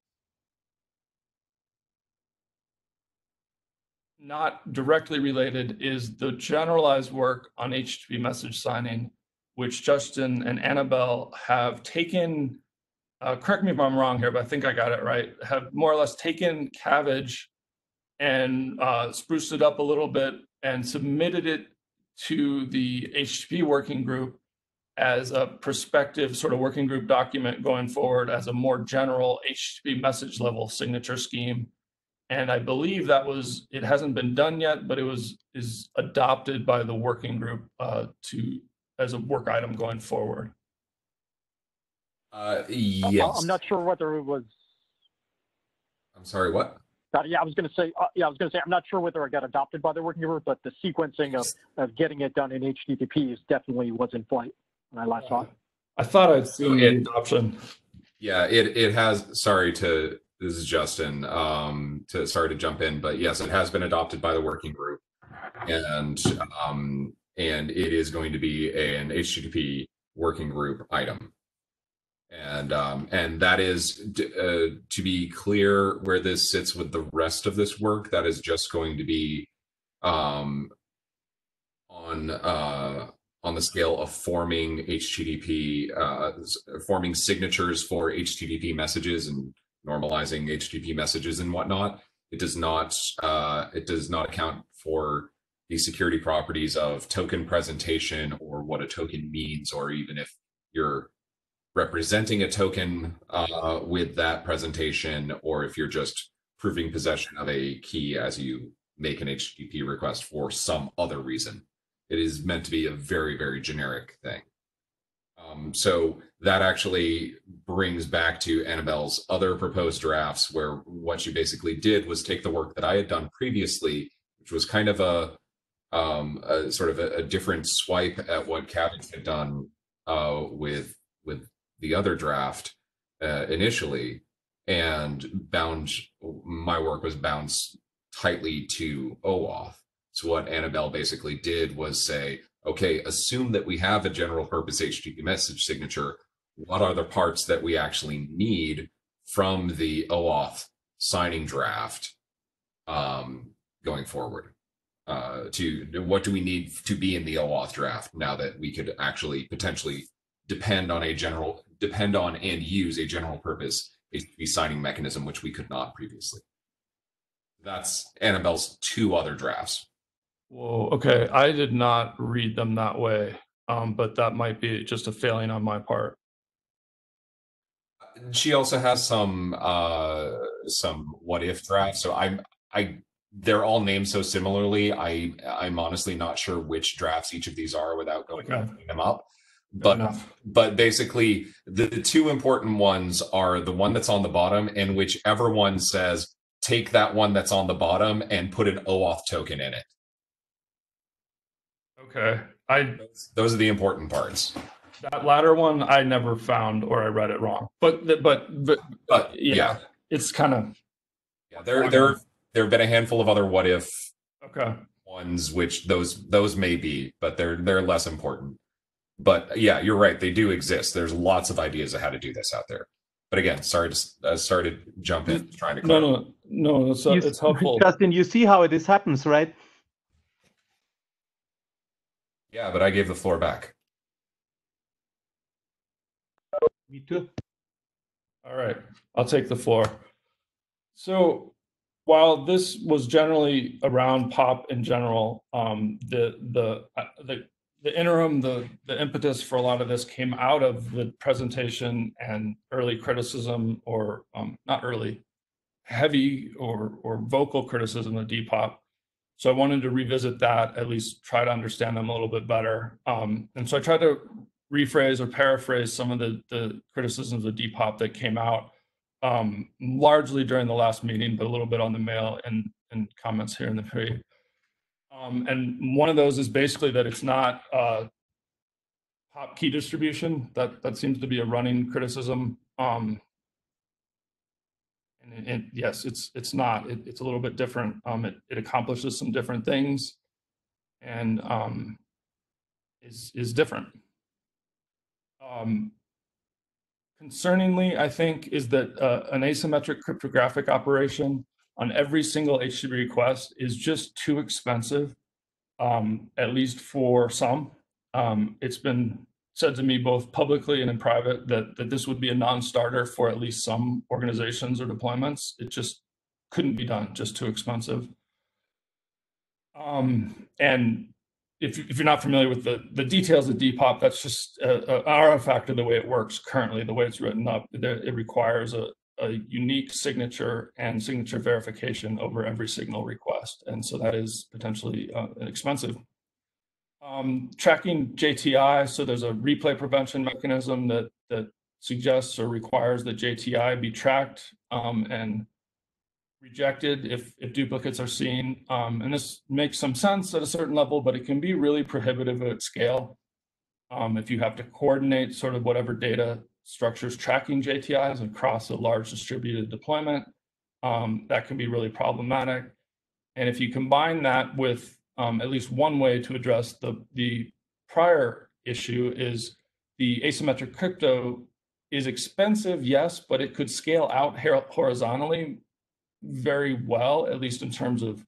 not directly related is the generalized work on HTTP message signing, which Justin and Annabelle have taken. Uh, correct me if I'm wrong here, but I think I got it right. Have more or less taken Cavage and uh, spruced it up a little bit and submitted it to the HTTP working group as a prospective sort of working group document going forward as a more general HTTP message level signature scheme. And I believe that was, it hasn't been done yet, but it was, is adopted by the working group uh, to, as a work item going forward. Uh, I- yes. I'm not sure whether it was. I'm sorry, what? Uh, yeah, I was going to say. Uh, yeah, I was going to say. I'm not sure whether it got adopted by the working group, but the sequencing of, of getting it done in HTTP is definitely was in flight when I last saw it. I thought I'd seen the It- adoption. Yeah, it it has. Sorry to this is Justin. Um, to sorry to jump in, but yes, it has been adopted by the working group, and um, and it is going to be an HTTP working group item, and um, and that is uh, to be clear where this sits with the rest of this work. That is just going to be um on uh on the scale of forming HTTP, uh, forming signatures for HTTP messages and normalizing HTTP messages and whatnot. It does not, uh, it does not account for the security properties of token presentation or what a token means, or even if you're representing a token uh, with that presentation, or if you're just proving possession of a key as you make an HTTP request for some other reason it is meant to be a very very generic thing um, so that actually brings back to annabelle's other proposed drafts where what she basically did was take the work that i had done previously which was kind of a, um, a sort of a, a different swipe at what cavage had done uh, with with the other draft uh, initially and bound my work was bound tightly to oauth so what Annabelle basically did was say, okay, assume that we have a general purpose HTTP message signature. What are the parts that we actually need from the OAuth signing draft um, going forward? Uh, to what do we need to be in the OAuth draft now that we could actually potentially depend on a general depend on and use a general purpose HTTP signing mechanism, which we could not previously. That's Annabelle's two other drafts. Whoa, okay, I did not read them that way, um, but that might be just a failing on my part. She also has some uh some what if drafts. So i'm i they're all named so similarly. I i'm honestly not sure which drafts each of these are without going Okay. and looking them up. But but basically the, the two important ones are the one that's on the bottom and whichever one says take that one that's on the bottom and put an oauth token in it. Okay, I those are the important parts that latter one I never found or I read it wrong. But the- but but but yeah, yeah it's kind of yeah there there there have been a handful of other what if okay. ones which those those may be but they're they're less important but yeah you're right they do exist there's lots of ideas of how to do this out there but again sorry to s- uh, sorry to jump in trying to No, no, no. It's uh, You it's helpful. Justin, you see how this happens, right? yeah but i gave the floor back Me too. All right, I'll take the floor. So while this was generally around pop in general, um, the the uh, the the interim, the the impetus for a lot of this came out of the presentation and early criticism, or um, not early, heavy or or vocal criticism of DPoP. So I wanted to revisit that, at least try to understand them a little bit better. Um, and so I tried to rephrase or paraphrase some of the, the criticisms of DPoP that came out um, largely during the last meeting, but a little bit on the mail and, and comments here in the pre. Um, and one of those is basically that it's not uh, pop key distribution. That that seems to be a running criticism. Um, and, and yes, it's it's not. It, it's a little bit different. Um, it, it accomplishes some different things, and um, is is different. Um, concerningly, I think, is that uh, an asymmetric cryptographic operation on every single HTTP request is just too expensive, um, at least for some. Um, it's been said to me both publicly and in private that, that this would be a non-starter for at least some organizations or deployments. It just couldn't be done, just too expensive. Um, and if, if you're not familiar with the, the details of DPoP, that's just a, a, artifact of the way it works currently, the way it's written up. It requires a, a unique signature and signature verification over every signal request. And so that is potentially uh, expensive. Um, tracking JTI, so there's a replay prevention mechanism that, that suggests or requires that JTI be tracked um, and rejected if, if duplicates are seen. Um, and this makes some sense at a certain level, but it can be really prohibitive at scale. Um, if you have to coordinate sort of whatever data structures tracking JTIs across a large distributed deployment, um, that can be really problematic. And if you combine that with um, at least one way to address the, the prior issue is the asymmetric crypto is expensive, yes, but it could scale out horizontally very well, at least in terms of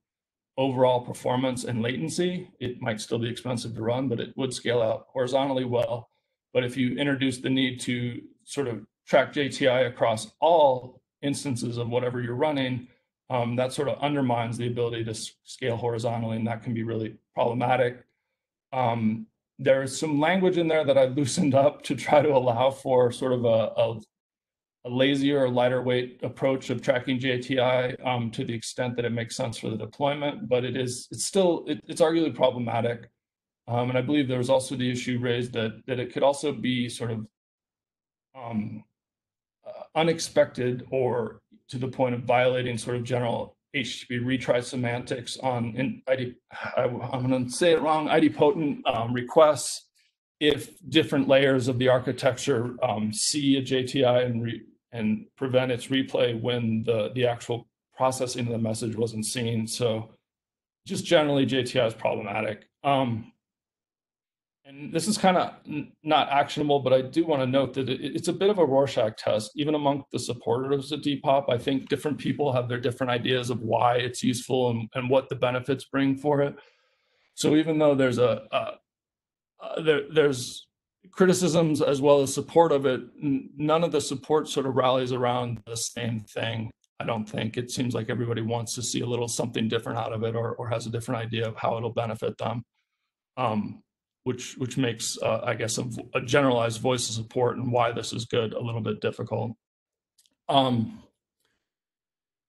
overall performance and latency. It might still be expensive to run, but it would scale out horizontally well. But if you introduce the need to sort of track JTI across all instances of whatever you're running, um, that sort of undermines the ability to scale horizontally, and that can be really problematic. Um, there is some language in there that I loosened up to try to allow for sort of a, a, a lazier or lighter weight approach of tracking JTI um, to the extent that it makes sense for the deployment, but it is it's still it, it's arguably problematic. Um, and I believe there was also the issue raised that that it could also be sort of um, uh, unexpected or to the point of violating sort of general HTTP retry semantics on in ID, I, am going to say it wrong, idempotent um, requests if different layers of the architecture um, see a JTI and re, and prevent its replay when the the actual processing of the message wasn't seen. So just generally JTI is problematic. Um, and this is kind of not actionable, but I do want to note that it, it's a bit of a Rorschach test, even among the supporters of DPoP. I think different people have their different ideas of why it's useful and, and what the benefits bring for it. So even though there's a, a uh, there, there's criticisms as well as support of it, n- none of the support sort of rallies around the same thing. I don't think it seems like everybody wants to see a little something different out of it or, or has a different idea of how it'll benefit them. Um, which which makes uh, I guess a, a, generalized voice of support and why this is good a little bit difficult. Um,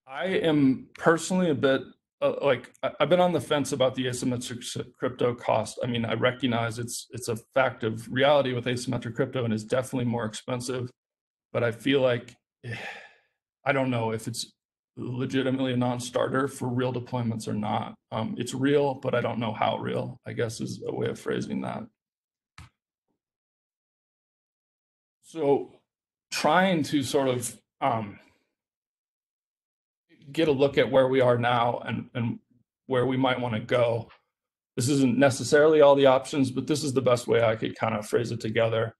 I am personally a bit uh, like I've been on the fence about the asymmetric crypto cost. I mean, I recognize it's it's a fact of reality with asymmetric crypto and is definitely more expensive, but I feel like I don't know if it's legitimately a non-starter for real deployments or not. Um, it's real, but I don't know how real. I guess is a way of phrasing that. So, trying to sort of um, get a look at where we are now and and where we might want to go. This isn't necessarily all the options, but this is the best way I could kind of phrase it together.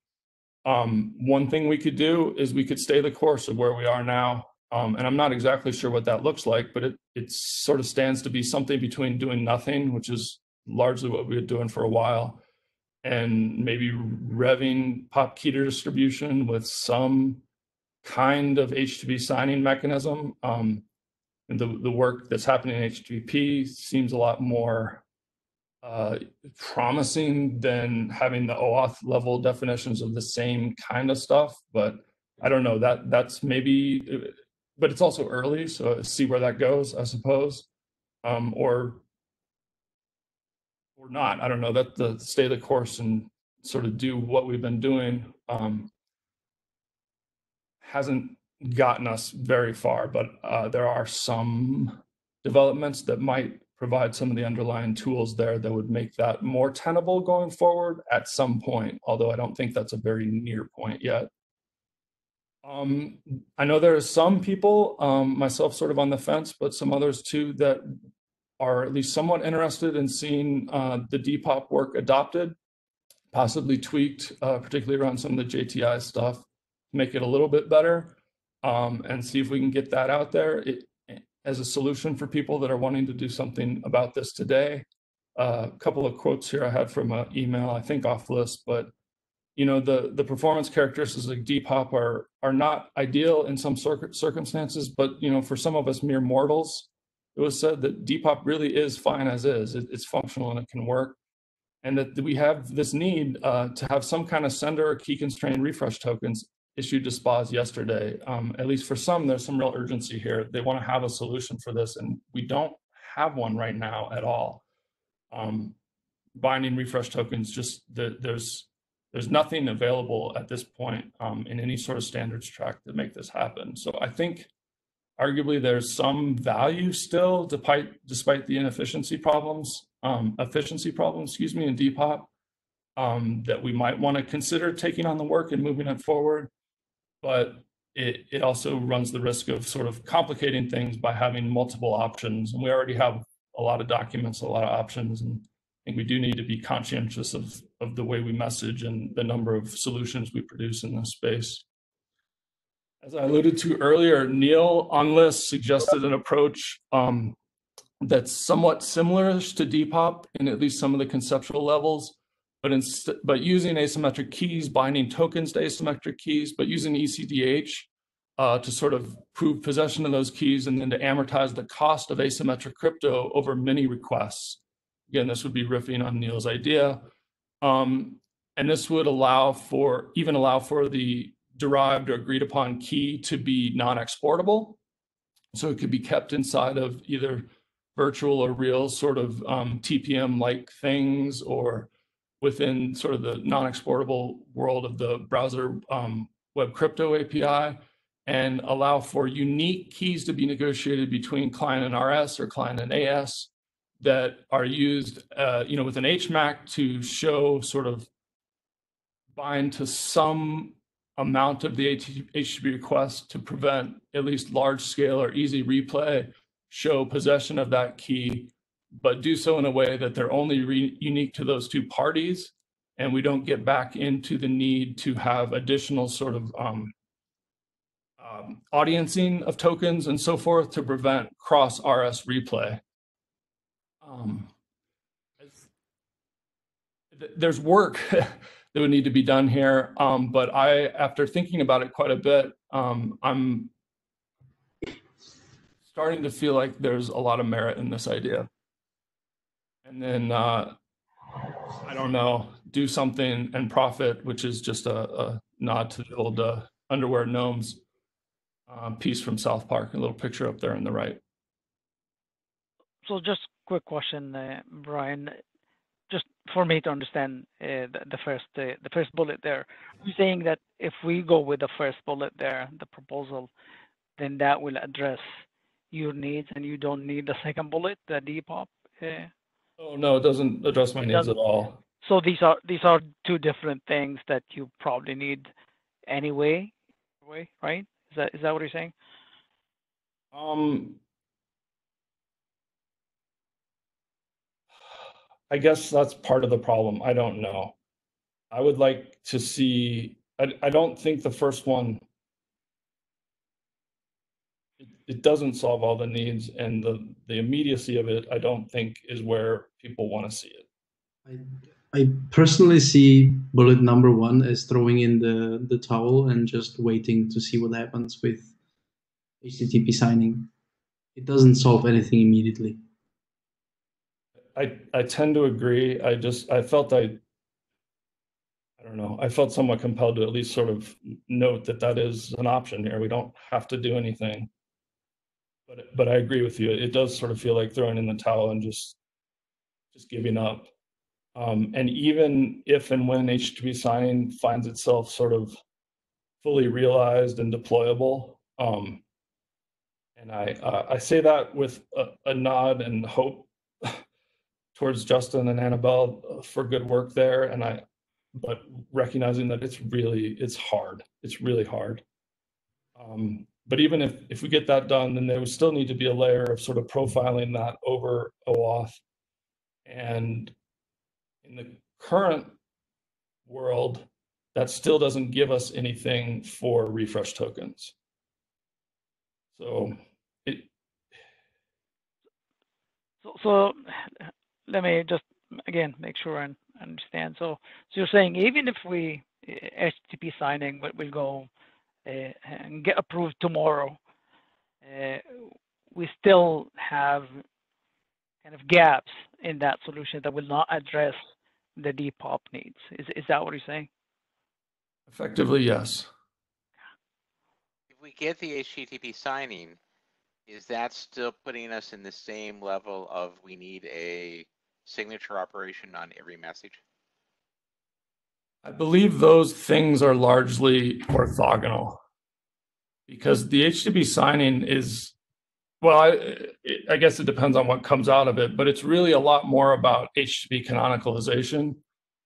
Um, one thing we could do is we could stay the course of where we are now um, and I'm not exactly sure what that looks like, but it it sort of stands to be something between doing nothing, which is largely what we've been doing for a while, and maybe revving pop key distribution with some kind of HTTP signing mechanism. Um, and the, the work that's happening in HTTP seems a lot more uh, promising than having the OAuth level definitions of the same kind of stuff. But I don't know that that's maybe but it's also early, so see where that goes, I suppose, um, or or not. I don't know. That the stay the course and sort of do what we've been doing um, hasn't gotten us very far, but uh, there are some developments that might provide some of the underlying tools there that would make that more tenable going forward at some point, although I don't think that's a very near point yet. Um, I know there are some people, um, myself sort of on the fence, but some others too, that are at least somewhat interested in seeing uh, the DPoP work adopted, possibly tweaked, uh, particularly around some of the JTI stuff, make it a little bit better, um, and see if we can get that out there it, as a solution for people that are wanting to do something about this today. A uh, couple of quotes here I had from an email, I think off list, but you know the the performance characteristics of DPoP are are not ideal in some circumstances, but you know for some of us mere mortals, it was said that DPoP really is fine as is. It, it's functional and it can work, and that we have this need uh, to have some kind of sender or key constrained refresh tokens issued to SPAs yesterday. Um, at least for some, there's some real urgency here. They want to have a solution for this, and we don't have one right now at all. Um, binding refresh tokens, just the, there's there's nothing available at this point um, in any sort of standards track to make this happen. So I think arguably there's some value still despite despite the inefficiency problems, um, efficiency problems, excuse me, in DPoP um, that we might want to consider taking on the work and moving it forward. But it, it also runs the risk of sort of complicating things by having multiple options. And we already have a lot of documents, a lot of options, and I think we do need to be conscientious of, of the way we message and the number of solutions we produce in this space. As I alluded to earlier, Neil on list suggested an approach um, that's somewhat similar to DPoP in at least some of the conceptual levels, but, but using asymmetric keys, binding tokens to asymmetric keys, but using ECDH uh, to sort of prove possession of those keys and then to amortize the cost of asymmetric crypto over many requests. Again, this would be riffing on Neil's idea. Um, and this would allow for, even allow for the derived or agreed upon key to be non-exportable. So it could be kept inside of either virtual or real sort of um, TPM-like things or within sort of the non-exportable world of the browser um, web crypto API and allow for unique keys to be negotiated between client and RS or client and AS that are used, uh, you know, with an HMAC to show sort of bind to some amount of the HTTP request to prevent at least large scale or easy replay, show possession of that key, but do so in a way that they're only unique to those two parties. And we don't get back into the need to have additional sort of um, um, audiencing of tokens and so forth to prevent cross RS replay. Um, there's work that would need to be done here, um, but I, after thinking about it quite a bit, um, I'm starting to feel like there's a lot of merit in this idea. And then, uh, I don't know, do something and profit, which is just a, a nod to the old uh, underwear gnomes uh, piece from South Park, a little picture up there on the right. So just quick question, uh, Brian. Just for me to understand uh, the first uh, the first bullet there. You're saying that if we go with the first bullet there, the proposal, then that will address your needs, and you don't need the second bullet, the DPoP? Oh, no, it doesn't address my needs at all. So these are these are two different things that you probably need anyway, right? Is that is that what you're saying? Um, I guess that's part of the problem. I don't know. I would like to see, I, I don't think the first one, it, doesn't solve all the needs and the, the immediacy of it, I don't think is where people want to see it. I, I personally see bullet number one as throwing in the, the towel and just waiting to see what happens with HTTP signing. It doesn't solve anything immediately. I I tend to agree. I just I felt I I don't know. I felt somewhat compelled to at least sort of note that that is an option here. We don't have to do anything. But but I agree with you. It does sort of feel like throwing in the towel and just just giving up. Um, and even if and when HTTP signing finds itself sort of fully realized and deployable, um, and I uh, I say that with a, a nod and hope towards Justin and Annabelle uh, for good work there, and I, but recognizing that it's really it's hard. It's really hard. Um, but even if if we get that done, then there would still need to be a layer of sort of profiling that over OAuth, and in the current world, that still doesn't give us anything for refresh tokens. So it So, so let me just again make sure I understand. So, so you're saying even if we eh, HTTP signing will go and get approved tomorrow, uh, we still have kind of gaps in that solution that will not address the DPoP needs. Is is that what you're saying? effectively yes. If we get the HTTP signing, is that still putting us in the same level of we need a signature operation on every message? I believe those things are largely orthogonal because the HTTP signing is, well, I, I guess it depends on what comes out of it, but it's really a lot more about HTTP canonicalization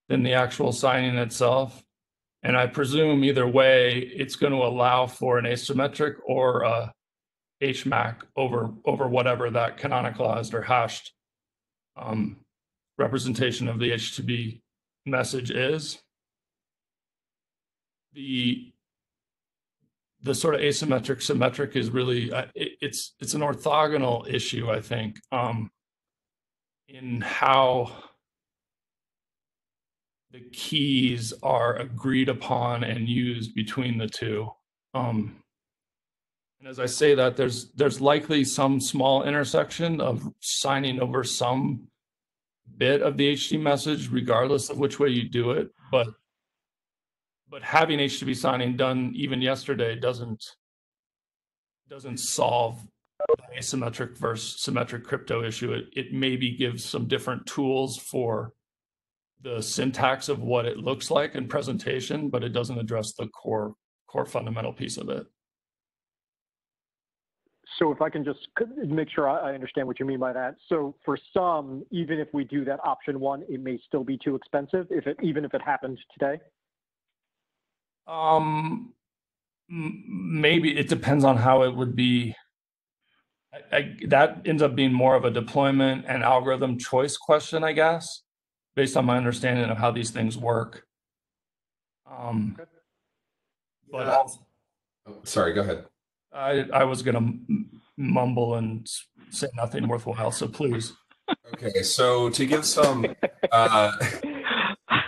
than the actual signing itself. And I presume either way, it's going to allow for an asymmetric or a HMAC over over whatever that canonicalized or hashed um, representation of the HTTP message is. The the sort of asymmetric symmetric is really uh, it, it's it's an orthogonal issue, I think, um, in how the keys are agreed upon and used between the two. Um, and as I say that, there's there's likely some small intersection of signing over some bit of the hd message, regardless of which way you do it. But but having HTTP signing done even yesterday doesn't doesn't solve asymmetric versus symmetric crypto issue. It it maybe gives some different tools for the syntax of what it looks like in presentation, but it doesn't address the core core fundamental piece of it. So if I can just make sure I I understand what you mean by that. So for some, even if we do that option one, it may still be too expensive if it, even if it happened today? Um, m- maybe it depends on how it would be. I, I, that ends up being more of a deployment and algorithm choice question, I guess, based on my understanding of how these things work. Um, Okay. but Yeah. also, Oh, sorry, go ahead. I, I was gonna m- mumble and say nothing worthwhile, so please. Okay, so to give some uh,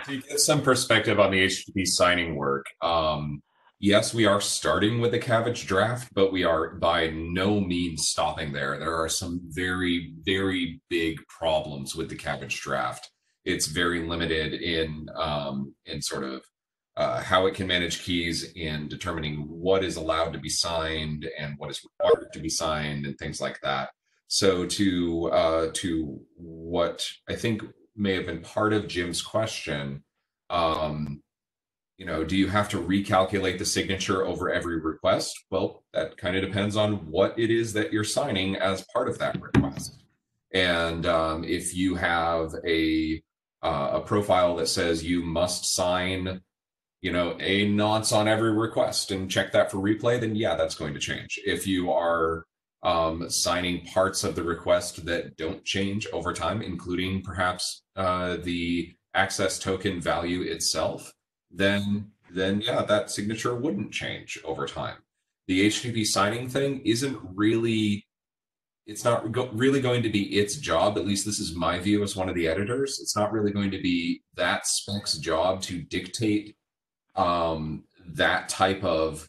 to give some perspective on the HTTP signing work, um, yes, we are starting with the Cavage draft, but we are by no means stopping there. There are some very, very big problems with the Cavage draft. It's very limited in um, in sort of uh, how it can manage keys in determining what is allowed to be signed and what is required to be signed and things like that. So to uh, to what I think may have been part of Jim's question, um, you know, do you have to recalculate the signature over every request? Well, that kind of depends on what it is that you're signing as part of that request. And um, if you have a uh, a profile that says you must sign, you know, a nonce on every request and check that for replay, then yeah, that's going to change. If you are um, signing parts of the request that don't change over time, including perhaps uh, the access token value itself, then then yeah, that signature wouldn't change over time. The HTTP signing thing isn't really it's not go- really going to be its job. At least this is my view as one of the editors. It's not really going to be that spec's job to dictate um, that type of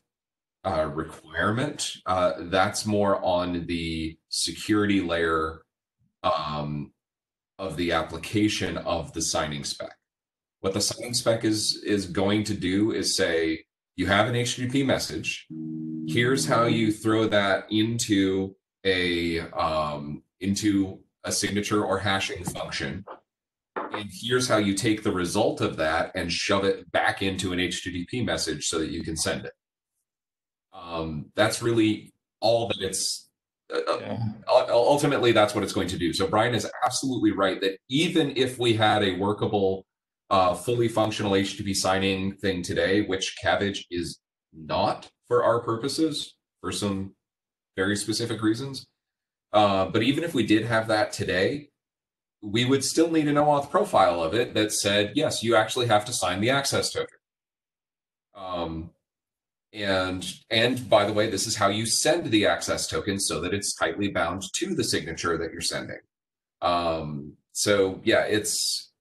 uh, requirement. Uh, that's more on the security layer um, of the application of the signing spec. What the signing spec is is going to do is say you have an HTTP message. Here's how you throw that into a um, into a signature or hashing function. And here's how you take the result of that and shove it back into an HTTP message so that you can send it. Um, that's really all that it's uh, uh, Yeah. ultimately that's what it's going to do so brian is absolutely right that even if we had a workable uh, fully functional http signing thing today which cavage is not for our purposes for some very specific reasons uh, but even if we did have that today we would still need an OAuth profile of it that said yes you actually have to sign the access token um, and and by the way, this is how you send the access token so that it's tightly bound to the signature that you're sending. Um, so yeah, it's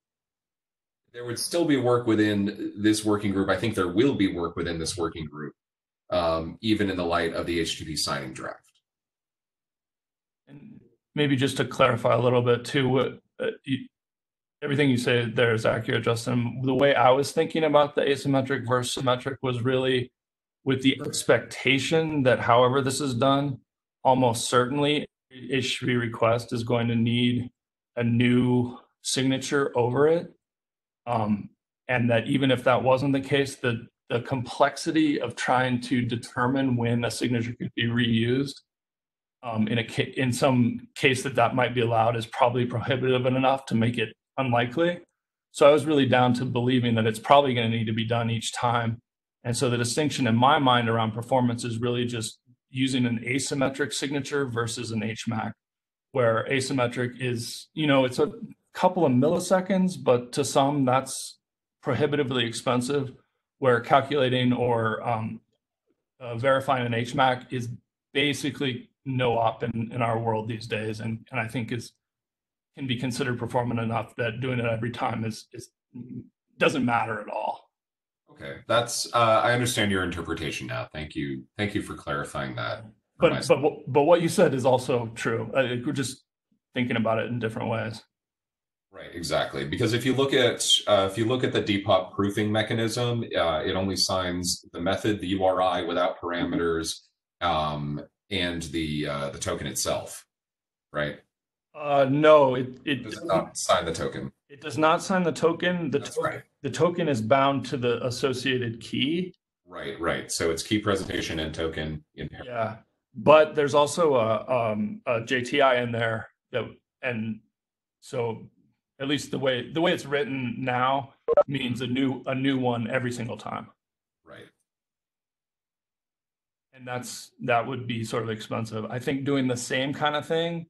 there would still be work within this working group. I think there will be work within this working group, um, even in the light of the HTTP signing draft. And maybe just to clarify a little bit too, what uh, you, everything you say there is accurate, Justin. The way I was thinking about the asymmetric versus symmetric was really with the expectation that however this is done, almost certainly HTTP request is going to need a new signature over it. Um, and that even if that wasn't the case, the the complexity of trying to determine when a signature could be reused um, in a in some case that that might be allowed is probably prohibitive enough to make it unlikely. So I was really down to believing that it's probably going to need to be done each time. And so the distinction in my mind around performance is really just using an asymmetric signature versus an HMAC, where asymmetric is, you know, it's a couple of milliseconds, but to some that's prohibitively expensive, where calculating or um, uh, verifying an HMAC is basically no op in, in our world these days. And, and I think is can be considered performant enough that doing it every time is, is doesn't matter at all. Okay, that's uh, I understand your interpretation now. Thank you, thank you for clarifying that. for But but what- but what you said is also true. Uh, we're just thinking about it in different ways. Right, exactly. Because if you look at uh, if you look at the DPoP proofing mechanism, uh, it only signs the method, the URI without parameters, um, and the uh, the token itself. Right? Uh, no, it it Does not sign the token? It does not sign the token. The That's token right. the token is bound to the associated key. Right, right. So it's key presentation and token in here. Yeah, but there's also a um a JTI in there that and so at least the way the way it's written now means a new a new one every single time. Right. and that's that would be sort of expensive. I think doing the same kind of thing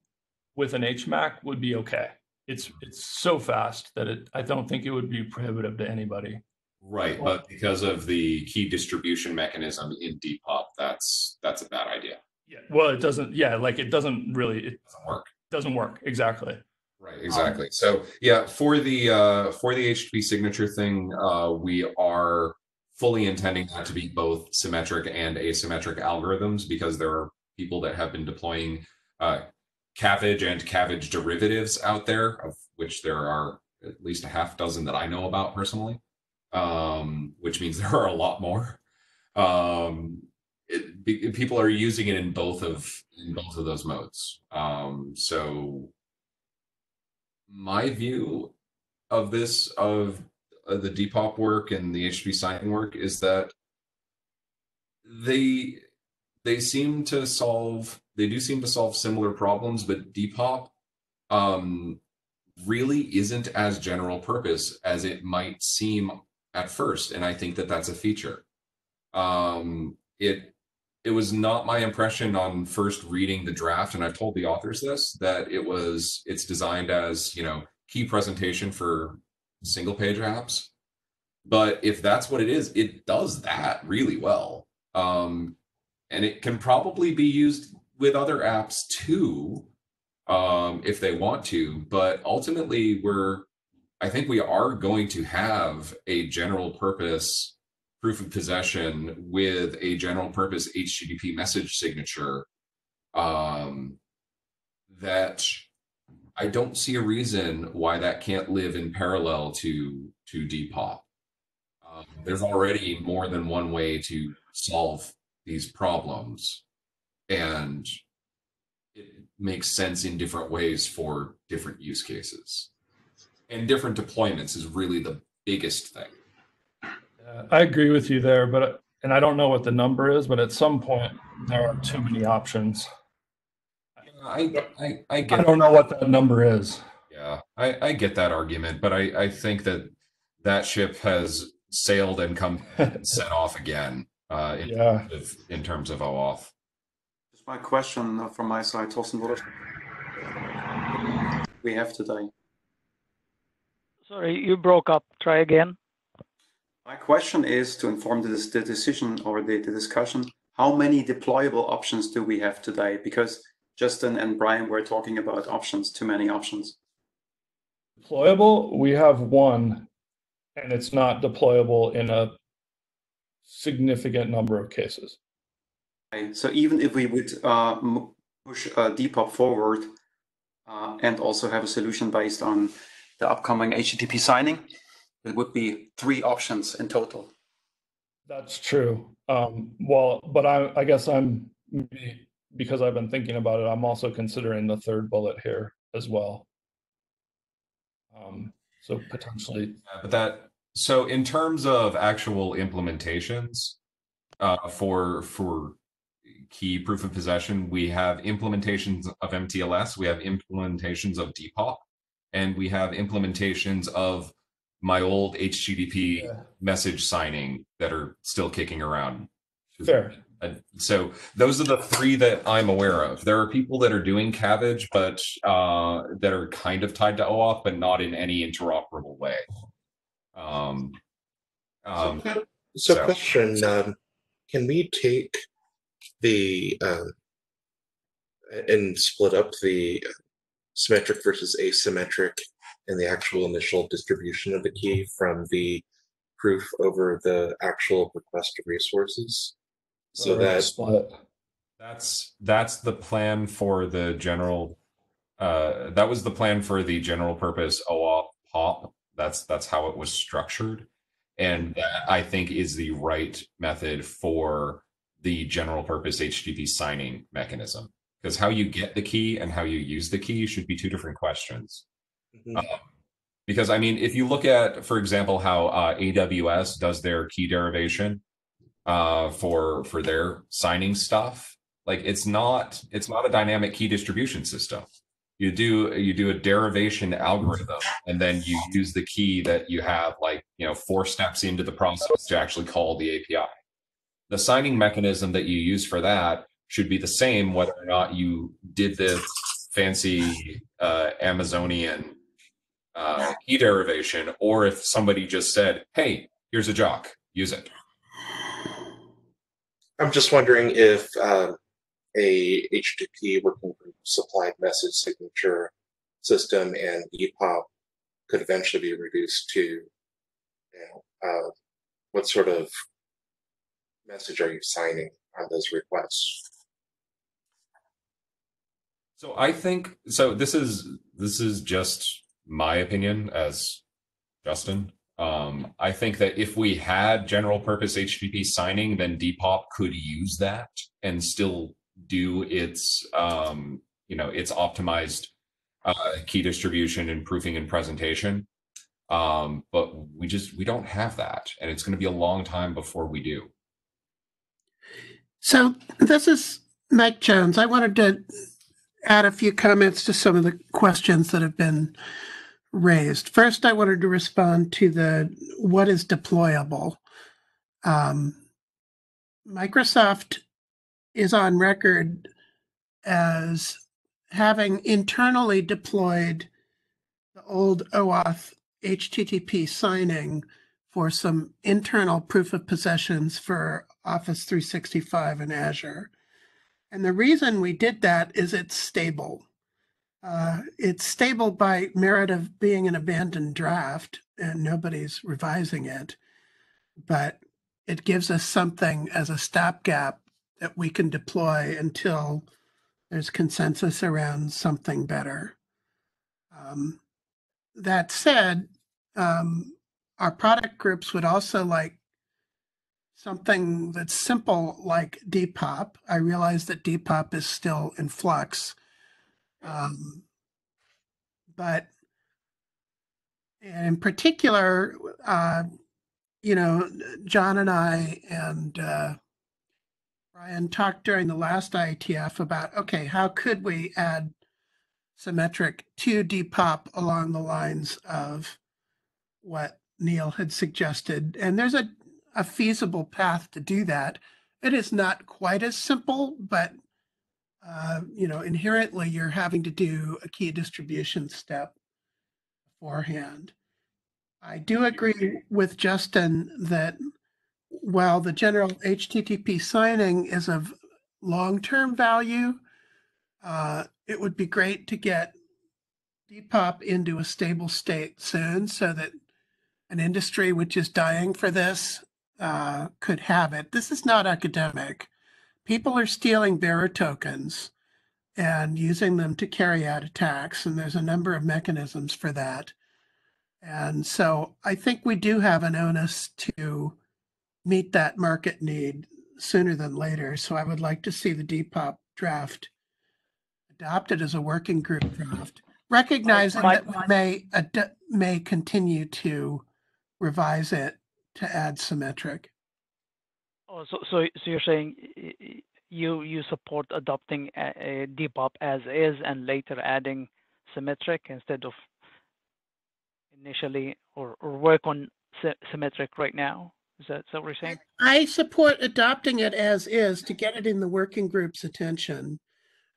with an HMAC would be okay. It's it's so fast that it I don't think it would be prohibitive to anybody. Right, but because of the key distribution mechanism in DPoP, that's that's a bad idea. Yeah. Well, it doesn't. Yeah, like it doesn't really. It doesn't work. doesn't work exactly. Right, exactly. So yeah, for the uh for the HTTP signature thing, uh we are fully intending that to be both symmetric and asymmetric algorithms because there are people that have been deploying uh Cavage and Cavage derivatives out there, of which there are at least a half dozen that I know about personally. Um, which means there are a lot more. Um it, people are using it in both of in both of those modes. Um, so my view of this of uh, the DPoP work and the HTTP signing work is that they they seem to solve they do seem to solve similar problems, but DPoP um, really isn't as general purpose as it might seem at first, and I think that that's a feature. Um, it it was not my impression on first reading the draft, and I've told the authors this that it was it's designed as you know key presentation for single page apps. But if that's what it is, it does that really well. Um, and it can probably be used with other apps too, um, if they want to. But ultimately, we're I think we are going to have a general purpose proof of possession with a general purpose HTTP message signature um, that I don't see a reason why that can't live in parallel to to DPoP. Um, there's already more than one way to solve these problems, and it makes sense in different ways for different use cases. And different deployments is really the biggest thing. Uh, I agree with you there, but and I don't know what the number is, but at some point there are too many options. I, I, I I don't know what that number is. yeah, I, I get that argument, but I, I think that that ship has sailed and come and set off again, uh, in, Yeah. terms of- in terms of OAuth. Just my question uh, from my side, Thorsten Wollert. We have today. Sorry, you broke up. Try again. My question is to inform the, the decision or the, the discussion, how many deployable options do we have today? Because Justin and Brian were talking about options, too many options. Deployable, we have one, and it's not deployable in a significant number of cases. So even if we would uh, m- push uh, DPoP forward uh, and also have a solution based on the upcoming HTTP signing, it would be three options in total. That's true. Um, well, but I, I guess I'm because I've been thinking about it. I'm also considering the third bullet here as well. Um, so potentially, Yeah, but that so in terms of actual implementations uh, for for key proof of possession, we have implementations of MTLS, we have implementations of DPoP, and we have implementations of my old HTTP Yeah. message signing that are still kicking around. fair. So those are the three that I'm aware of. There are people that are doing Cavage, but uh, that are kind of tied to OAuth, but not in any interoperable way. Um, um, so, so, so- question: um, Can we take the um, and split up the symmetric versus asymmetric and the actual initial distribution of the key from the proof over the actual request of resources, so Or that split. That's that's the plan for the general. Uh, that was the plan for the general purpose OAuth POP. That's that's how it was structured, and that I think is the right method for the general purpose HTTP signing mechanism. Because how you get the key and how you use the key should be two different questions. Mhm. Um, because I mean, if you look at, for example, how uh, AWS does their key derivation uh, for for their signing stuff, like it's not it's not a dynamic key distribution system. You do you do a derivation algorithm, and then you use the key that you have, like you know, four steps into the process to actually call the API. The signing mechanism that you use for that should be the same whether or not you did this fancy uh, Amazonian uh, key derivation, or if somebody just said, "Hey, here's a jock, use it." I'm just wondering if um, a HTTP working group supplied message signature system and DPoP could eventually be reduced to, you know, uh, what sort of message are you signing on those requests? So I think so. This is this is just my opinion as Justin. Um, I think that if we had general purpose HTTP signing, then DPoP could use that and still do its um, you know its optimized uh, key distribution and proofing and presentation. Um, but we just we don't have that, and it's going to be a long time before we do. So this is Mike Jones. I wanted to add a few comments to some of the questions that have been raised. First, I wanted to respond to the what is deployable. Um, Microsoft is on record as having internally deployed the old OAuth HTTP signing for some internal proof of possessions for Office 365 and Azure. And the reason we did that is it's stable. Uh, it's stable by merit of being an abandoned draft and nobody's revising it. But it gives us something as a stopgap that we can deploy until there's consensus around something better. Um, that said, um, our product groups would also like something that's simple like DPoP. I realize that DPoP is still in flux. Um, but in particular, uh, you know, John and I and uh, Brian talked during the last IETF about, okay, how could we add symmetric to DPoP along the lines of what Neil had suggested? And there's a, a feasible path to do that. It is not quite as simple, but uh, you know, inherently you're having to do a key distribution step beforehand. I do agree with Justin that while the general HTTP signing is of long-term value, uh, it would be great to get DPoP into a stable state soon so that an industry which is dying for this uh, could have it. This is not academic. People are stealing bearer tokens and using them to carry out attacks, and there's a number of mechanisms for that. And so I think we do have an onus to meet that market need sooner than later. So I would like to see the DPoP draft adopted as a working group draft, recognizing My- that we may, ad- may continue to revise it to add symmetric. Oh, so so so you're saying you you support adopting a, a DPoP as is and later adding symmetric instead of initially or or work on sy- symmetric right now? Is that, is that what you're saying? I support adopting it as is to get it in the working group's attention.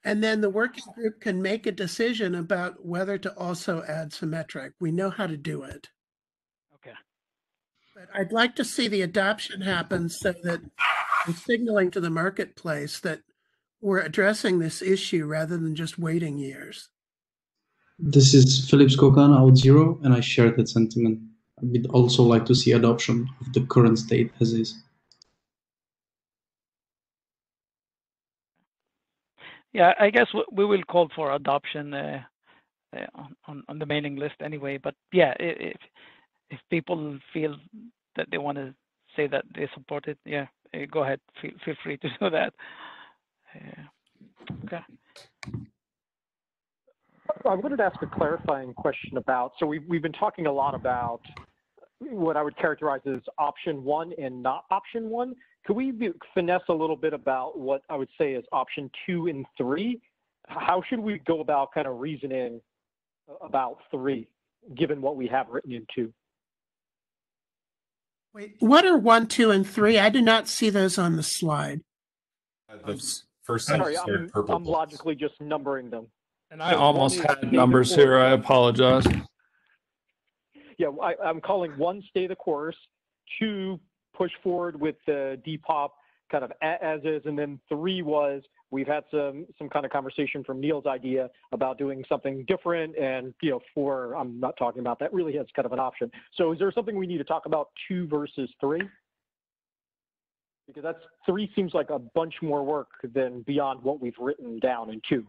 And then the working group can make a decision about whether to also add symmetric. We know how to do it. Okay. But I'd like to see the adoption happen so that we're signaling to the marketplace that we're addressing this issue rather than just waiting years. This is Filip Skokan, Auth0, and I share that sentiment. I would also like to see adoption of the current state as is. Yeah, I guess we will call for adoption uh, uh, on, on on the mailing list anyway. But yeah, if if people feel that they want to say that they support it, yeah, uh, go ahead. Feel feel free to do that. Uh, okay. I wanted to ask a clarifying question about, so we've, we've been talking a lot about what I would characterize as option one and not option one. Could we be- finesse a little bit about what I would say is option two and three? How should we go about kind of reasoning about three, given what we have written in two? Wait, what are one, two, and three? I do not see those on the slide. Uh, The s- first sentence Sorry, I'm, purple I'm logically just numbering them. And I almost is had numbers here. I apologize. Yeah, I, I'm calling one stay the course, two push forward with the DPoP kind of as is, and then three was we've had some some kind of conversation from Neil's idea about doing something different, and you know, four I'm not talking about that really has kind of an option. So is there something we need to talk about two versus three? Because that's three seems like a bunch more work than beyond what we've written down in two,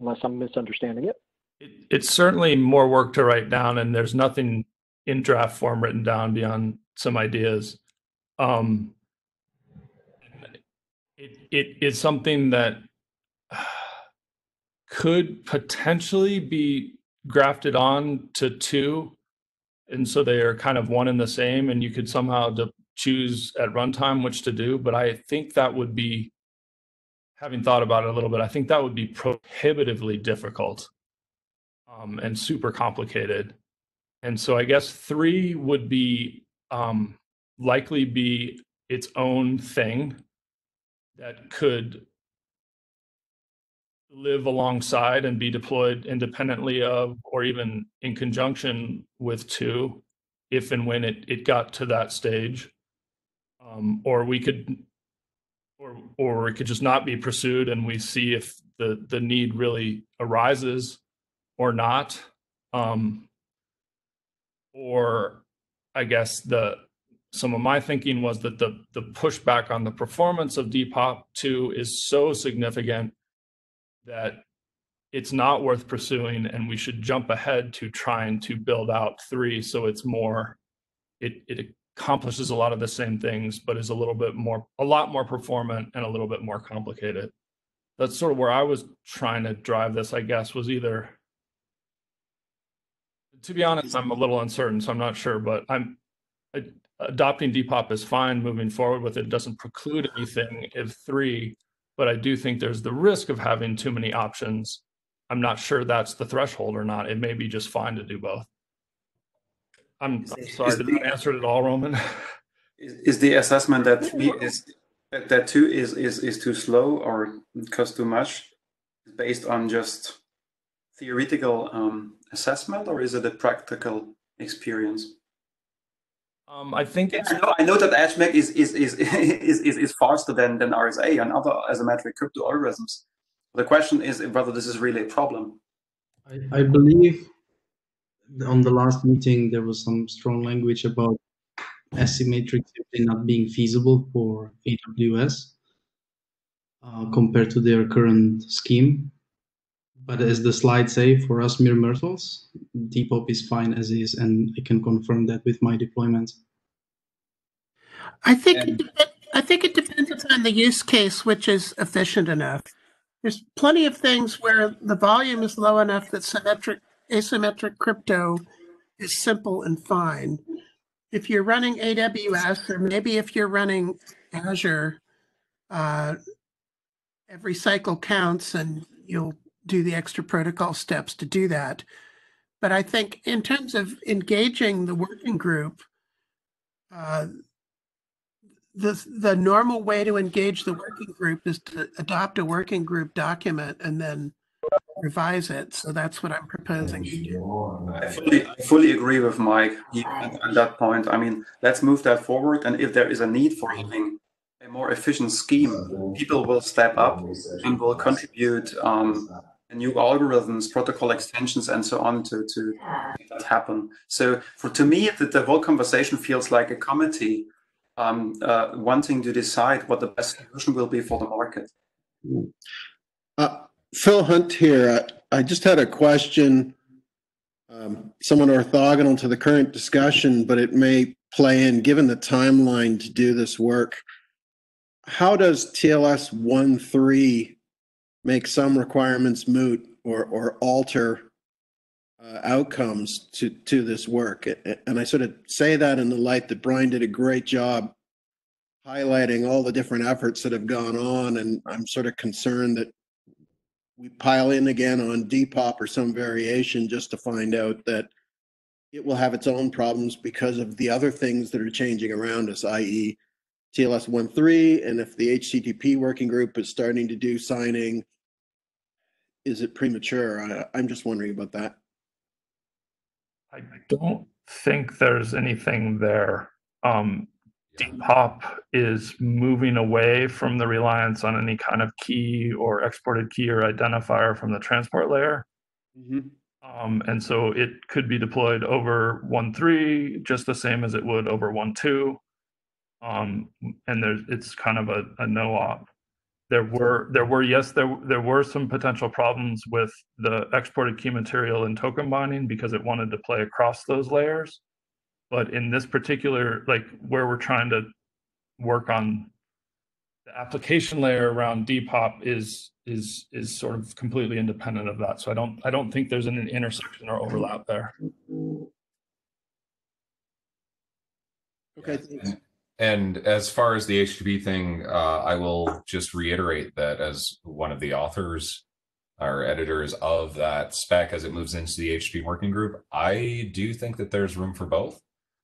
unless I'm misunderstanding it. It, it's certainly more work to write down, and there's nothing in draft form written down beyond some ideas. Um, it, it is something that could potentially be grafted on to two, and so they are kind of one and the same, and you could somehow de- choose at runtime which to do. But I think that would be, having thought about it a little bit, I think that would be prohibitively difficult um, and super complicated. And so I guess three would be um, likely be its own thing that could live alongside and be deployed independently of or even in conjunction with two if and when it, it got to that stage um, or we could or or it could just not be pursued and we see if the the need really arises or not um or i guess the some of my thinking was that the the pushback on the performance of DPoP 2 is so significant that it's not worth pursuing and we should jump ahead to trying to build out 3 so it's more it it accomplishes a lot of the same things but is a little bit more a lot more performant and a little bit more complicated. That's sort of where i was trying to drive this i guess was either to be honest i'm a little uncertain so i'm not sure but i'm ad- adopting DPoP is fine, moving forward with it doesn't preclude anything if three, but I do think there's the risk of having too many options. I'm not sure that's the threshold or not. It may be just fine to do both. I'm, I'm sorry, is did the- answer it all, Roman? Is, is the assessment that three is that, that two is, is is too slow or costs too much based on just theoretical um, assessment or is it a practical experience? Um, I think it's I know, I know that HMAC is is, is, is, is is faster than, than RSA and other asymmetric crypto algorithms. The question is whether this is really a problem. I, I believe on the last meeting there was some strong language about asymmetric simply not being feasible for AWS uh, compared to their current scheme. But as the slides say, for us mere mortals, DPoP is fine as is, and I can confirm that with my deployment. I think And- it I think it depends upon the use case, which is efficient enough. There's plenty of things where the volume is low enough that symmetric asymmetric crypto is simple and fine. If you're running AWS or maybe if you're running Azure, uh, every cycle counts and you'll do the extra protocol steps to do that. But I think in terms of engaging the working group, uh, the the normal way to engage the working group is to adopt a working group document and then revise it. So that's what I'm proposing. I fully, I fully agree with Mike on that point. I mean, let's move that forward. And if there is a need for having a more efficient scheme, people will step up and will contribute um, new algorithms, protocol extensions, and so on to, to make that happen. So for to me, the, the whole conversation feels like a committee um, uh, wanting to decide what the best solution will be for the market. Uh, Phil Hunt here. I I just had a question, um, somewhat orthogonal to the current discussion, but it may play in, given the timeline to do this work. How does TLS 1.3 make some requirements moot or, or alter uh, outcomes to, to this work? And I sort of say that in the light that Brian did a great job highlighting all the different efforts that have gone on, and I'm sort of concerned that we pile in again on DPoP or some variation just to find out that it will have its own problems because of the other things that are changing around us, i.e. TLS 1.3, and if the HTTP working group is starting to do signing, is it premature? I, I'm just wondering about that. I don't think there's anything there. Um, DPoP is moving away from the reliance on any kind of key or exported key or identifier from the transport layer. Um, and so it could be deployed over 1.3 just the same as it would over 1.2. Um, and there's it's kind of a, a no op. There were there were yes there there were some potential problems with the exported key material and token binding because it wanted to play across those layers. But in this particular like where we're trying to work on the application layer around DPoP is is is sort of completely independent of that. So I don't I don't think there's an intersection or overlap there. Okay. And- And as far as the HTTP thing, uh, I will just reiterate that as one of the authors or editors of that spec as it moves into the HTTP working group, I do think that there's room for both.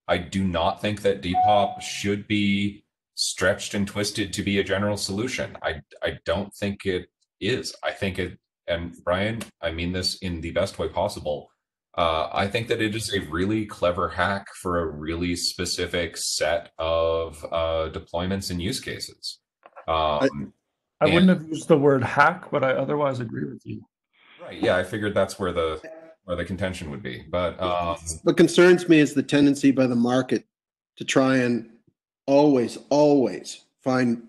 I do not think that DPoP should be stretched and twisted to be a general solution. I I don't think it is. I think it and Brian, I mean this in the best way possible. Uh, I think that it is a really clever hack for a really specific set of uh, deployments and use cases. Um, I And- wouldn't have used the word hack, but I otherwise agree with you. right? Yeah, I figured that's where the where the contention would be. But um, What concerns me is the tendency by the market to try and always, always find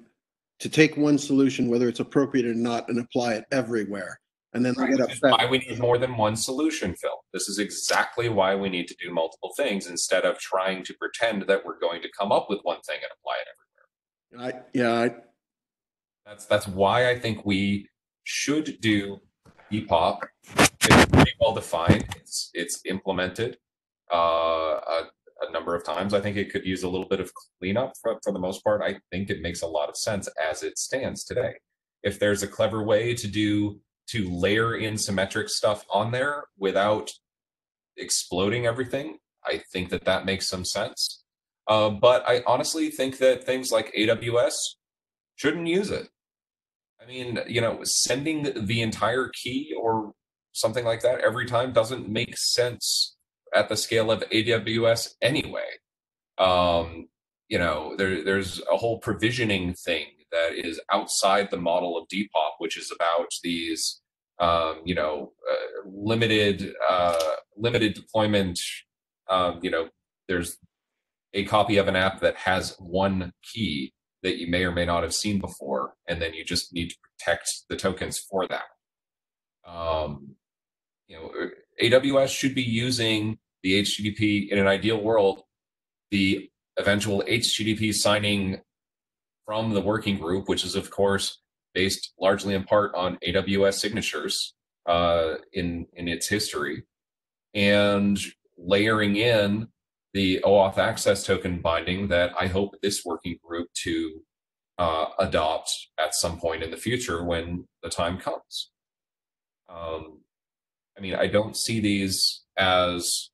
to take one solution, whether it's appropriate or not, and apply it everywhere. And then they get This upset. why we need more than one solution, Phil. This is exactly why we need to do multiple things instead of trying to pretend that we're going to come up with one thing and apply it everywhere. I, yeah, I, That's that's why I think we should do DPoP. It's pretty well defined. It's it's implemented. Uh, a, a number of times. I think it could use a little bit of cleanup for, for the most part. I think it makes a lot of sense as it stands today. If there's a clever way to do to layer in symmetric stuff on there without exploding everything, I think that that makes some sense. Uh, but I honestly think that things like AWS shouldn't use it. I mean, you know, sending the entire key or something like that every time doesn't make sense at the scale of AWS anyway. Um, you know, there, there's a whole provisioning thing that is outside the model of DPoP, which is about these, um, you know, uh, limited uh, limited deployment. Um, you know, there's a copy of an app that has one key that you may or may not have seen before, and then you just need to protect the tokens for that. Um, you know, AWS should be using the HTTP in an ideal world, the eventual HTTP signing from the working group, which is of course based largely in part on AWS signatures uh, in in its history, and layering in the OAuth access token binding that I hope this working group to uh, adopt at some point in the future when the time comes. Um, I mean, I don't see these as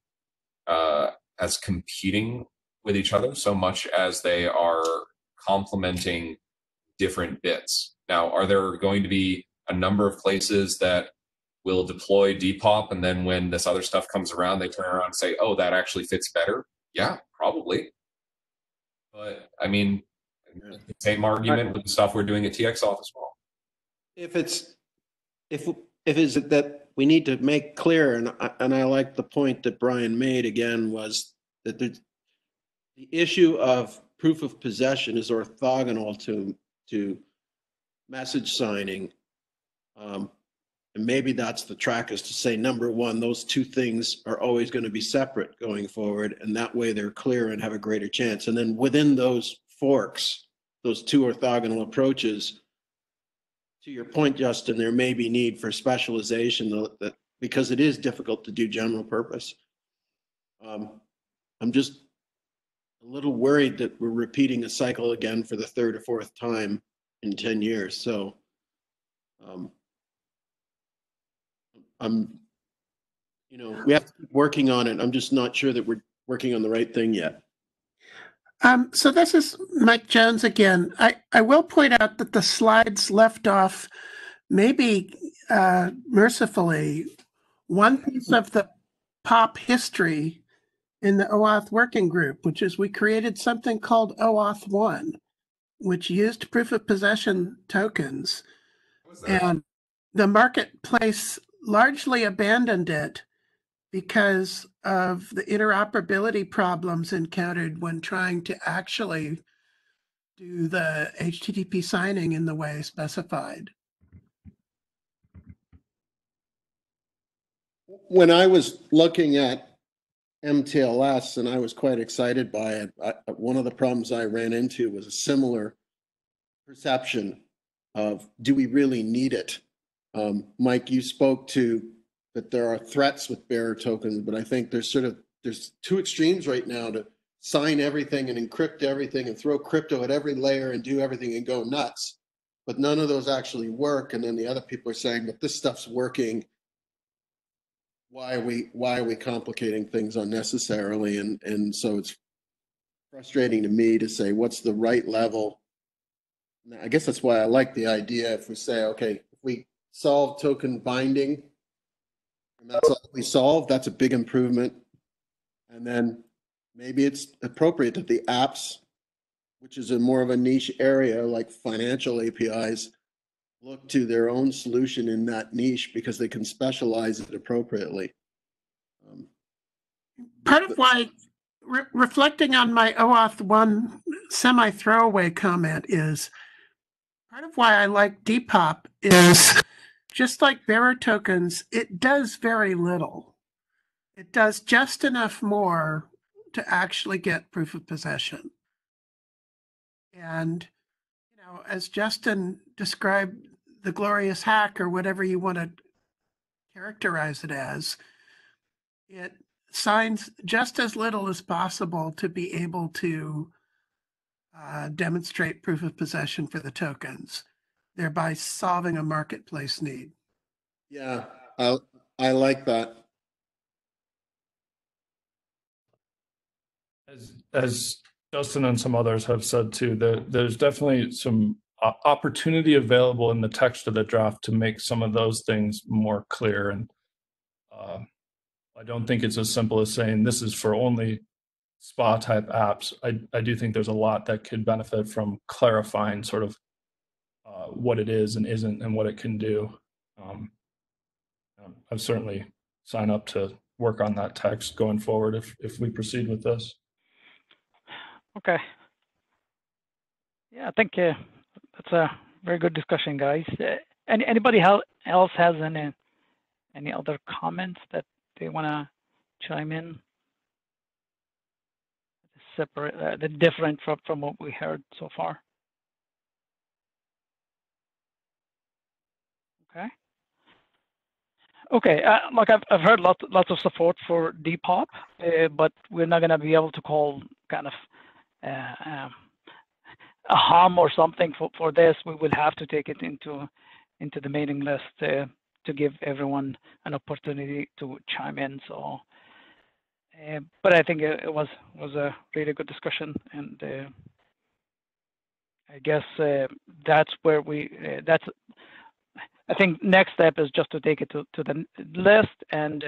uh, as competing with each other so much as they are complementing different bits. Now, are there going to be a number of places that will deploy DPoP and then when this other stuff comes around, they turn around and say, oh, that actually fits better? Yeah, probably. But I mean, same argument with the stuff we're doing at TxAuth as well. If it's, if, if is it that we need to make clear, and I, and I like the point that Brian made again, was that the, the issue of proof of possession is orthogonal to, to message signing. Um, and maybe that's the track is to say, number one, those two things are always going to be separate going forward. And that way they're clear and have a greater chance. And then within those forks, those two orthogonal approaches, to your point, Justin, there may be need for specialization that, because it is difficult to do general purpose. Um, I'm just a little worried that we're repeating a cycle again for the third or fourth time in 10 years. So um, I'm, you know, we have to keep working on it. I'm just not sure that we're working on the right thing yet. Um, so this is Mike Jones again. I, I will point out that the slides left off, maybe uh, mercifully, one piece of the pop history in the OAuth working group, which is we created something called OAuth 1, which used proof of possession tokens. And the marketplace largely abandoned it because of the interoperability problems encountered when trying to actually do the HTTP signing in the way specified. When I was looking at MTLS and I was quite excited by it, I, one of the problems I ran into was a similar perception of do we really need it? Um, Mike, you spoke to that there are threats with bearer tokens, but I think there's sort of there's two extremes right now to sign everything and encrypt everything and throw crypto at every layer and do everything and go nuts. But none of those actually work. And then the other people are saying, but this stuff's working. Why are we why are we complicating things unnecessarily? And and so it's frustrating to me to say what's the right level. I guess that's why I like the idea if we say, okay, if we solve token binding and that's all we solve, that's a big improvement. And then maybe it's appropriate that the apps, which is a more of a niche area like financial APIs, look to their own solution in that niche because they can specialize it appropriately. Um, Part of why, re- reflecting on my OAuth 1 semi throwaway comment, is part of why I like DPoP is just like bearer tokens, it does very little. It does just enough more to actually get proof of possession. And, you know, as Justin described the glorious hack or whatever you want to characterize it as, it signs just as little as possible to be able to uh, demonstrate proof of possession for the tokens, thereby solving a marketplace need. Yeah, I, I like that. As, as Justin and some others have said too, there, there's definitely some opportunity available in the text of the draft to make some of those things more clear. And uh, I don't think it's as simple as saying this is for only spa type apps. I, I do think there's a lot that could benefit from clarifying sort of uh, what it is and isn't and what it can do. Um, um, I've certainly signed up to work on that text going forward if, if we proceed with this. Okay. Yeah, I think that's a very good discussion, guys. Uh, any anybody else has any any other comments that they want to chime in? Separate, uh, the different from from what we heard so far. Okay. Okay, uh, I've, I've heard lots lots of support for DPoP, uh, but we're not going to be able to call kind of uh, um, a harm or something for, for this. We will have to take it into into the mailing list uh, to give everyone an opportunity to chime in. So, uh, but I think it, it, was was a really good discussion, and uh, I guess uh, that's where we that's I think next step is just to take it to, to the list and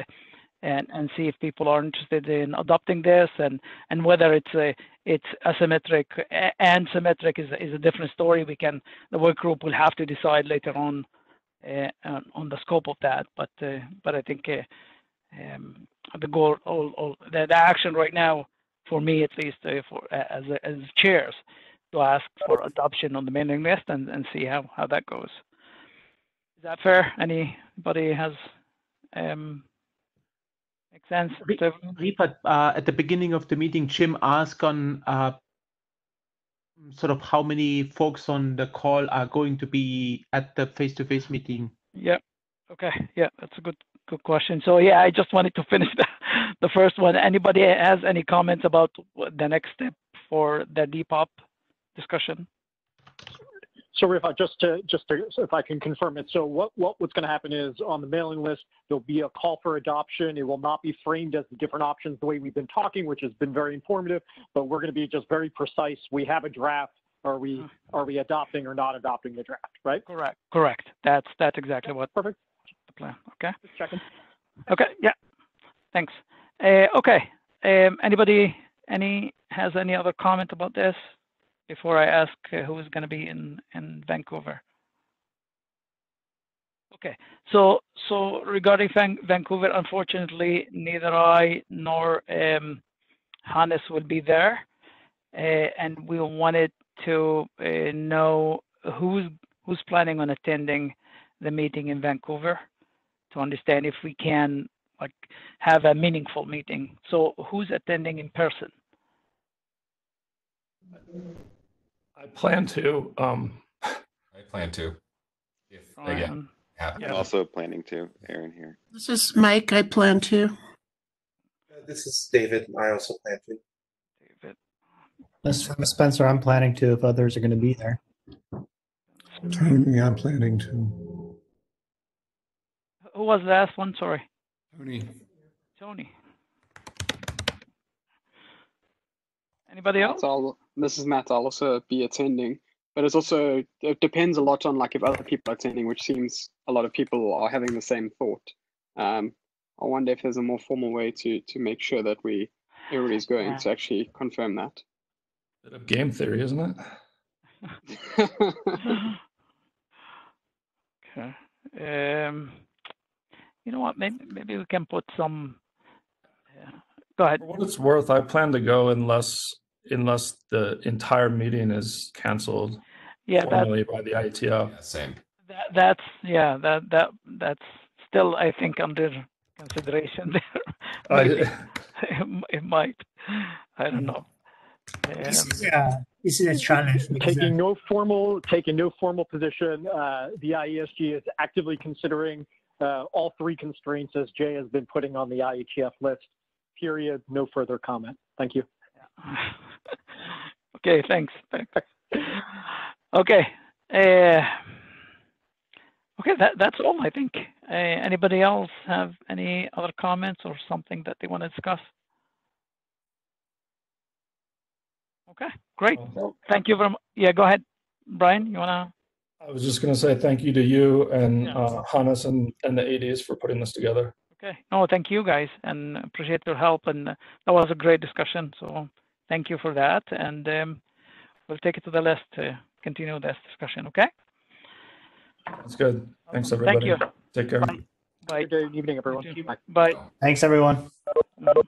and and see if people are interested in adopting this and and whether it's a it's asymmetric and symmetric is is a different story. We can the work group will have to decide later on uh, on the scope of that. But uh, but I think uh, um, the goal all, all the, the, action right now for me at least uh, for as as chairs to ask for adoption on the mailing list and and see how how that goes. Is that fair? Anybody has um, make sense? Uh, at the beginning of the meeting, Jim asked on uh, sort of how many folks on the call are going to be at the face-to-face meeting. Yeah. Okay. Yeah, that's a good good question. So yeah, I just wanted to finish the, the first one. Anybody has any comments about the next step for the DPoP discussion? So Rifaat, just to just to, if I can confirm it, so what, what what's going to happen is on the mailing list there'll be a call for adoption. It will not be framed as the different options the way we've been talking, which has been very informative. But we're going to be just very precise. We have a draft. Are we hmm. are we adopting or not adopting the draft? Right? Correct. Correct. That's that's exactly what. Perfect. The plan. Okay. Just checking. Okay. Yeah. Thanks. Uh, okay. Um, anybody any has any other comment about this? before I ask uh, who is going to be in, Vancouver. Okay, so so regarding Van Vancouver, unfortunately, neither I nor um, Hannes will be there, uh, and we wanted to uh, know who's who's planning on attending the meeting in Vancouver to understand if we can like have a meaningful meeting. So who's attending in person? I plan to. Um, plan to. If again, I'm also planning to. Aaron here. This is Mike. I plan to. Uh, this is David. I also plan to. David. This from Spencer. I'm planning to. If others are going to be there. Tony, I'm planning to. Who was the last one? Sorry. Tony. Tony. Anybody else? I'll, this is Matt. I'll also be attending, but it's also it depends a lot on like if other people are attending, which seems a lot of people are having the same thought. Um, I wonder if there's a more formal way to to make sure that we everybody's going yeah. to actually confirm that. Bit of game theory, isn't it? okay. Um, you know what? Maybe maybe we can put some. Yeah. Go ahead. For what it's worth, I plan to go unless unless the entire meeting is canceled yeah, formally by the IETF. Yeah, same. That, that's yeah, that that that's still I think under consideration there. it might. I don't know. this is a this is a challenge. Taking no formal taking no formal position, uh, the IESG is actively considering uh, all three constraints as Jay has been putting on the IETF list period, no further comment. Thank you. Okay, thanks. Okay. uh, Okay, that, that's all, I think. Uh, Anybody else have any other comments or something that they want to discuss? Okay, great. Well, Thank you very much. Yeah, go ahead. Brian, you wanna? I was just going to say thank you to you and Yeah. uh, Hannes and, and the ADs for putting this together. Okay, no, thank you guys and appreciate your help and that was a great discussion. So Thank you for that. And um, we'll take it to the list to uh, continue this discussion, okay? That's good. Thanks, everybody. Thank you. Take care. Bye. Bye. Good evening, everyone. Bye. Bye. Thanks, everyone. Mm-hmm.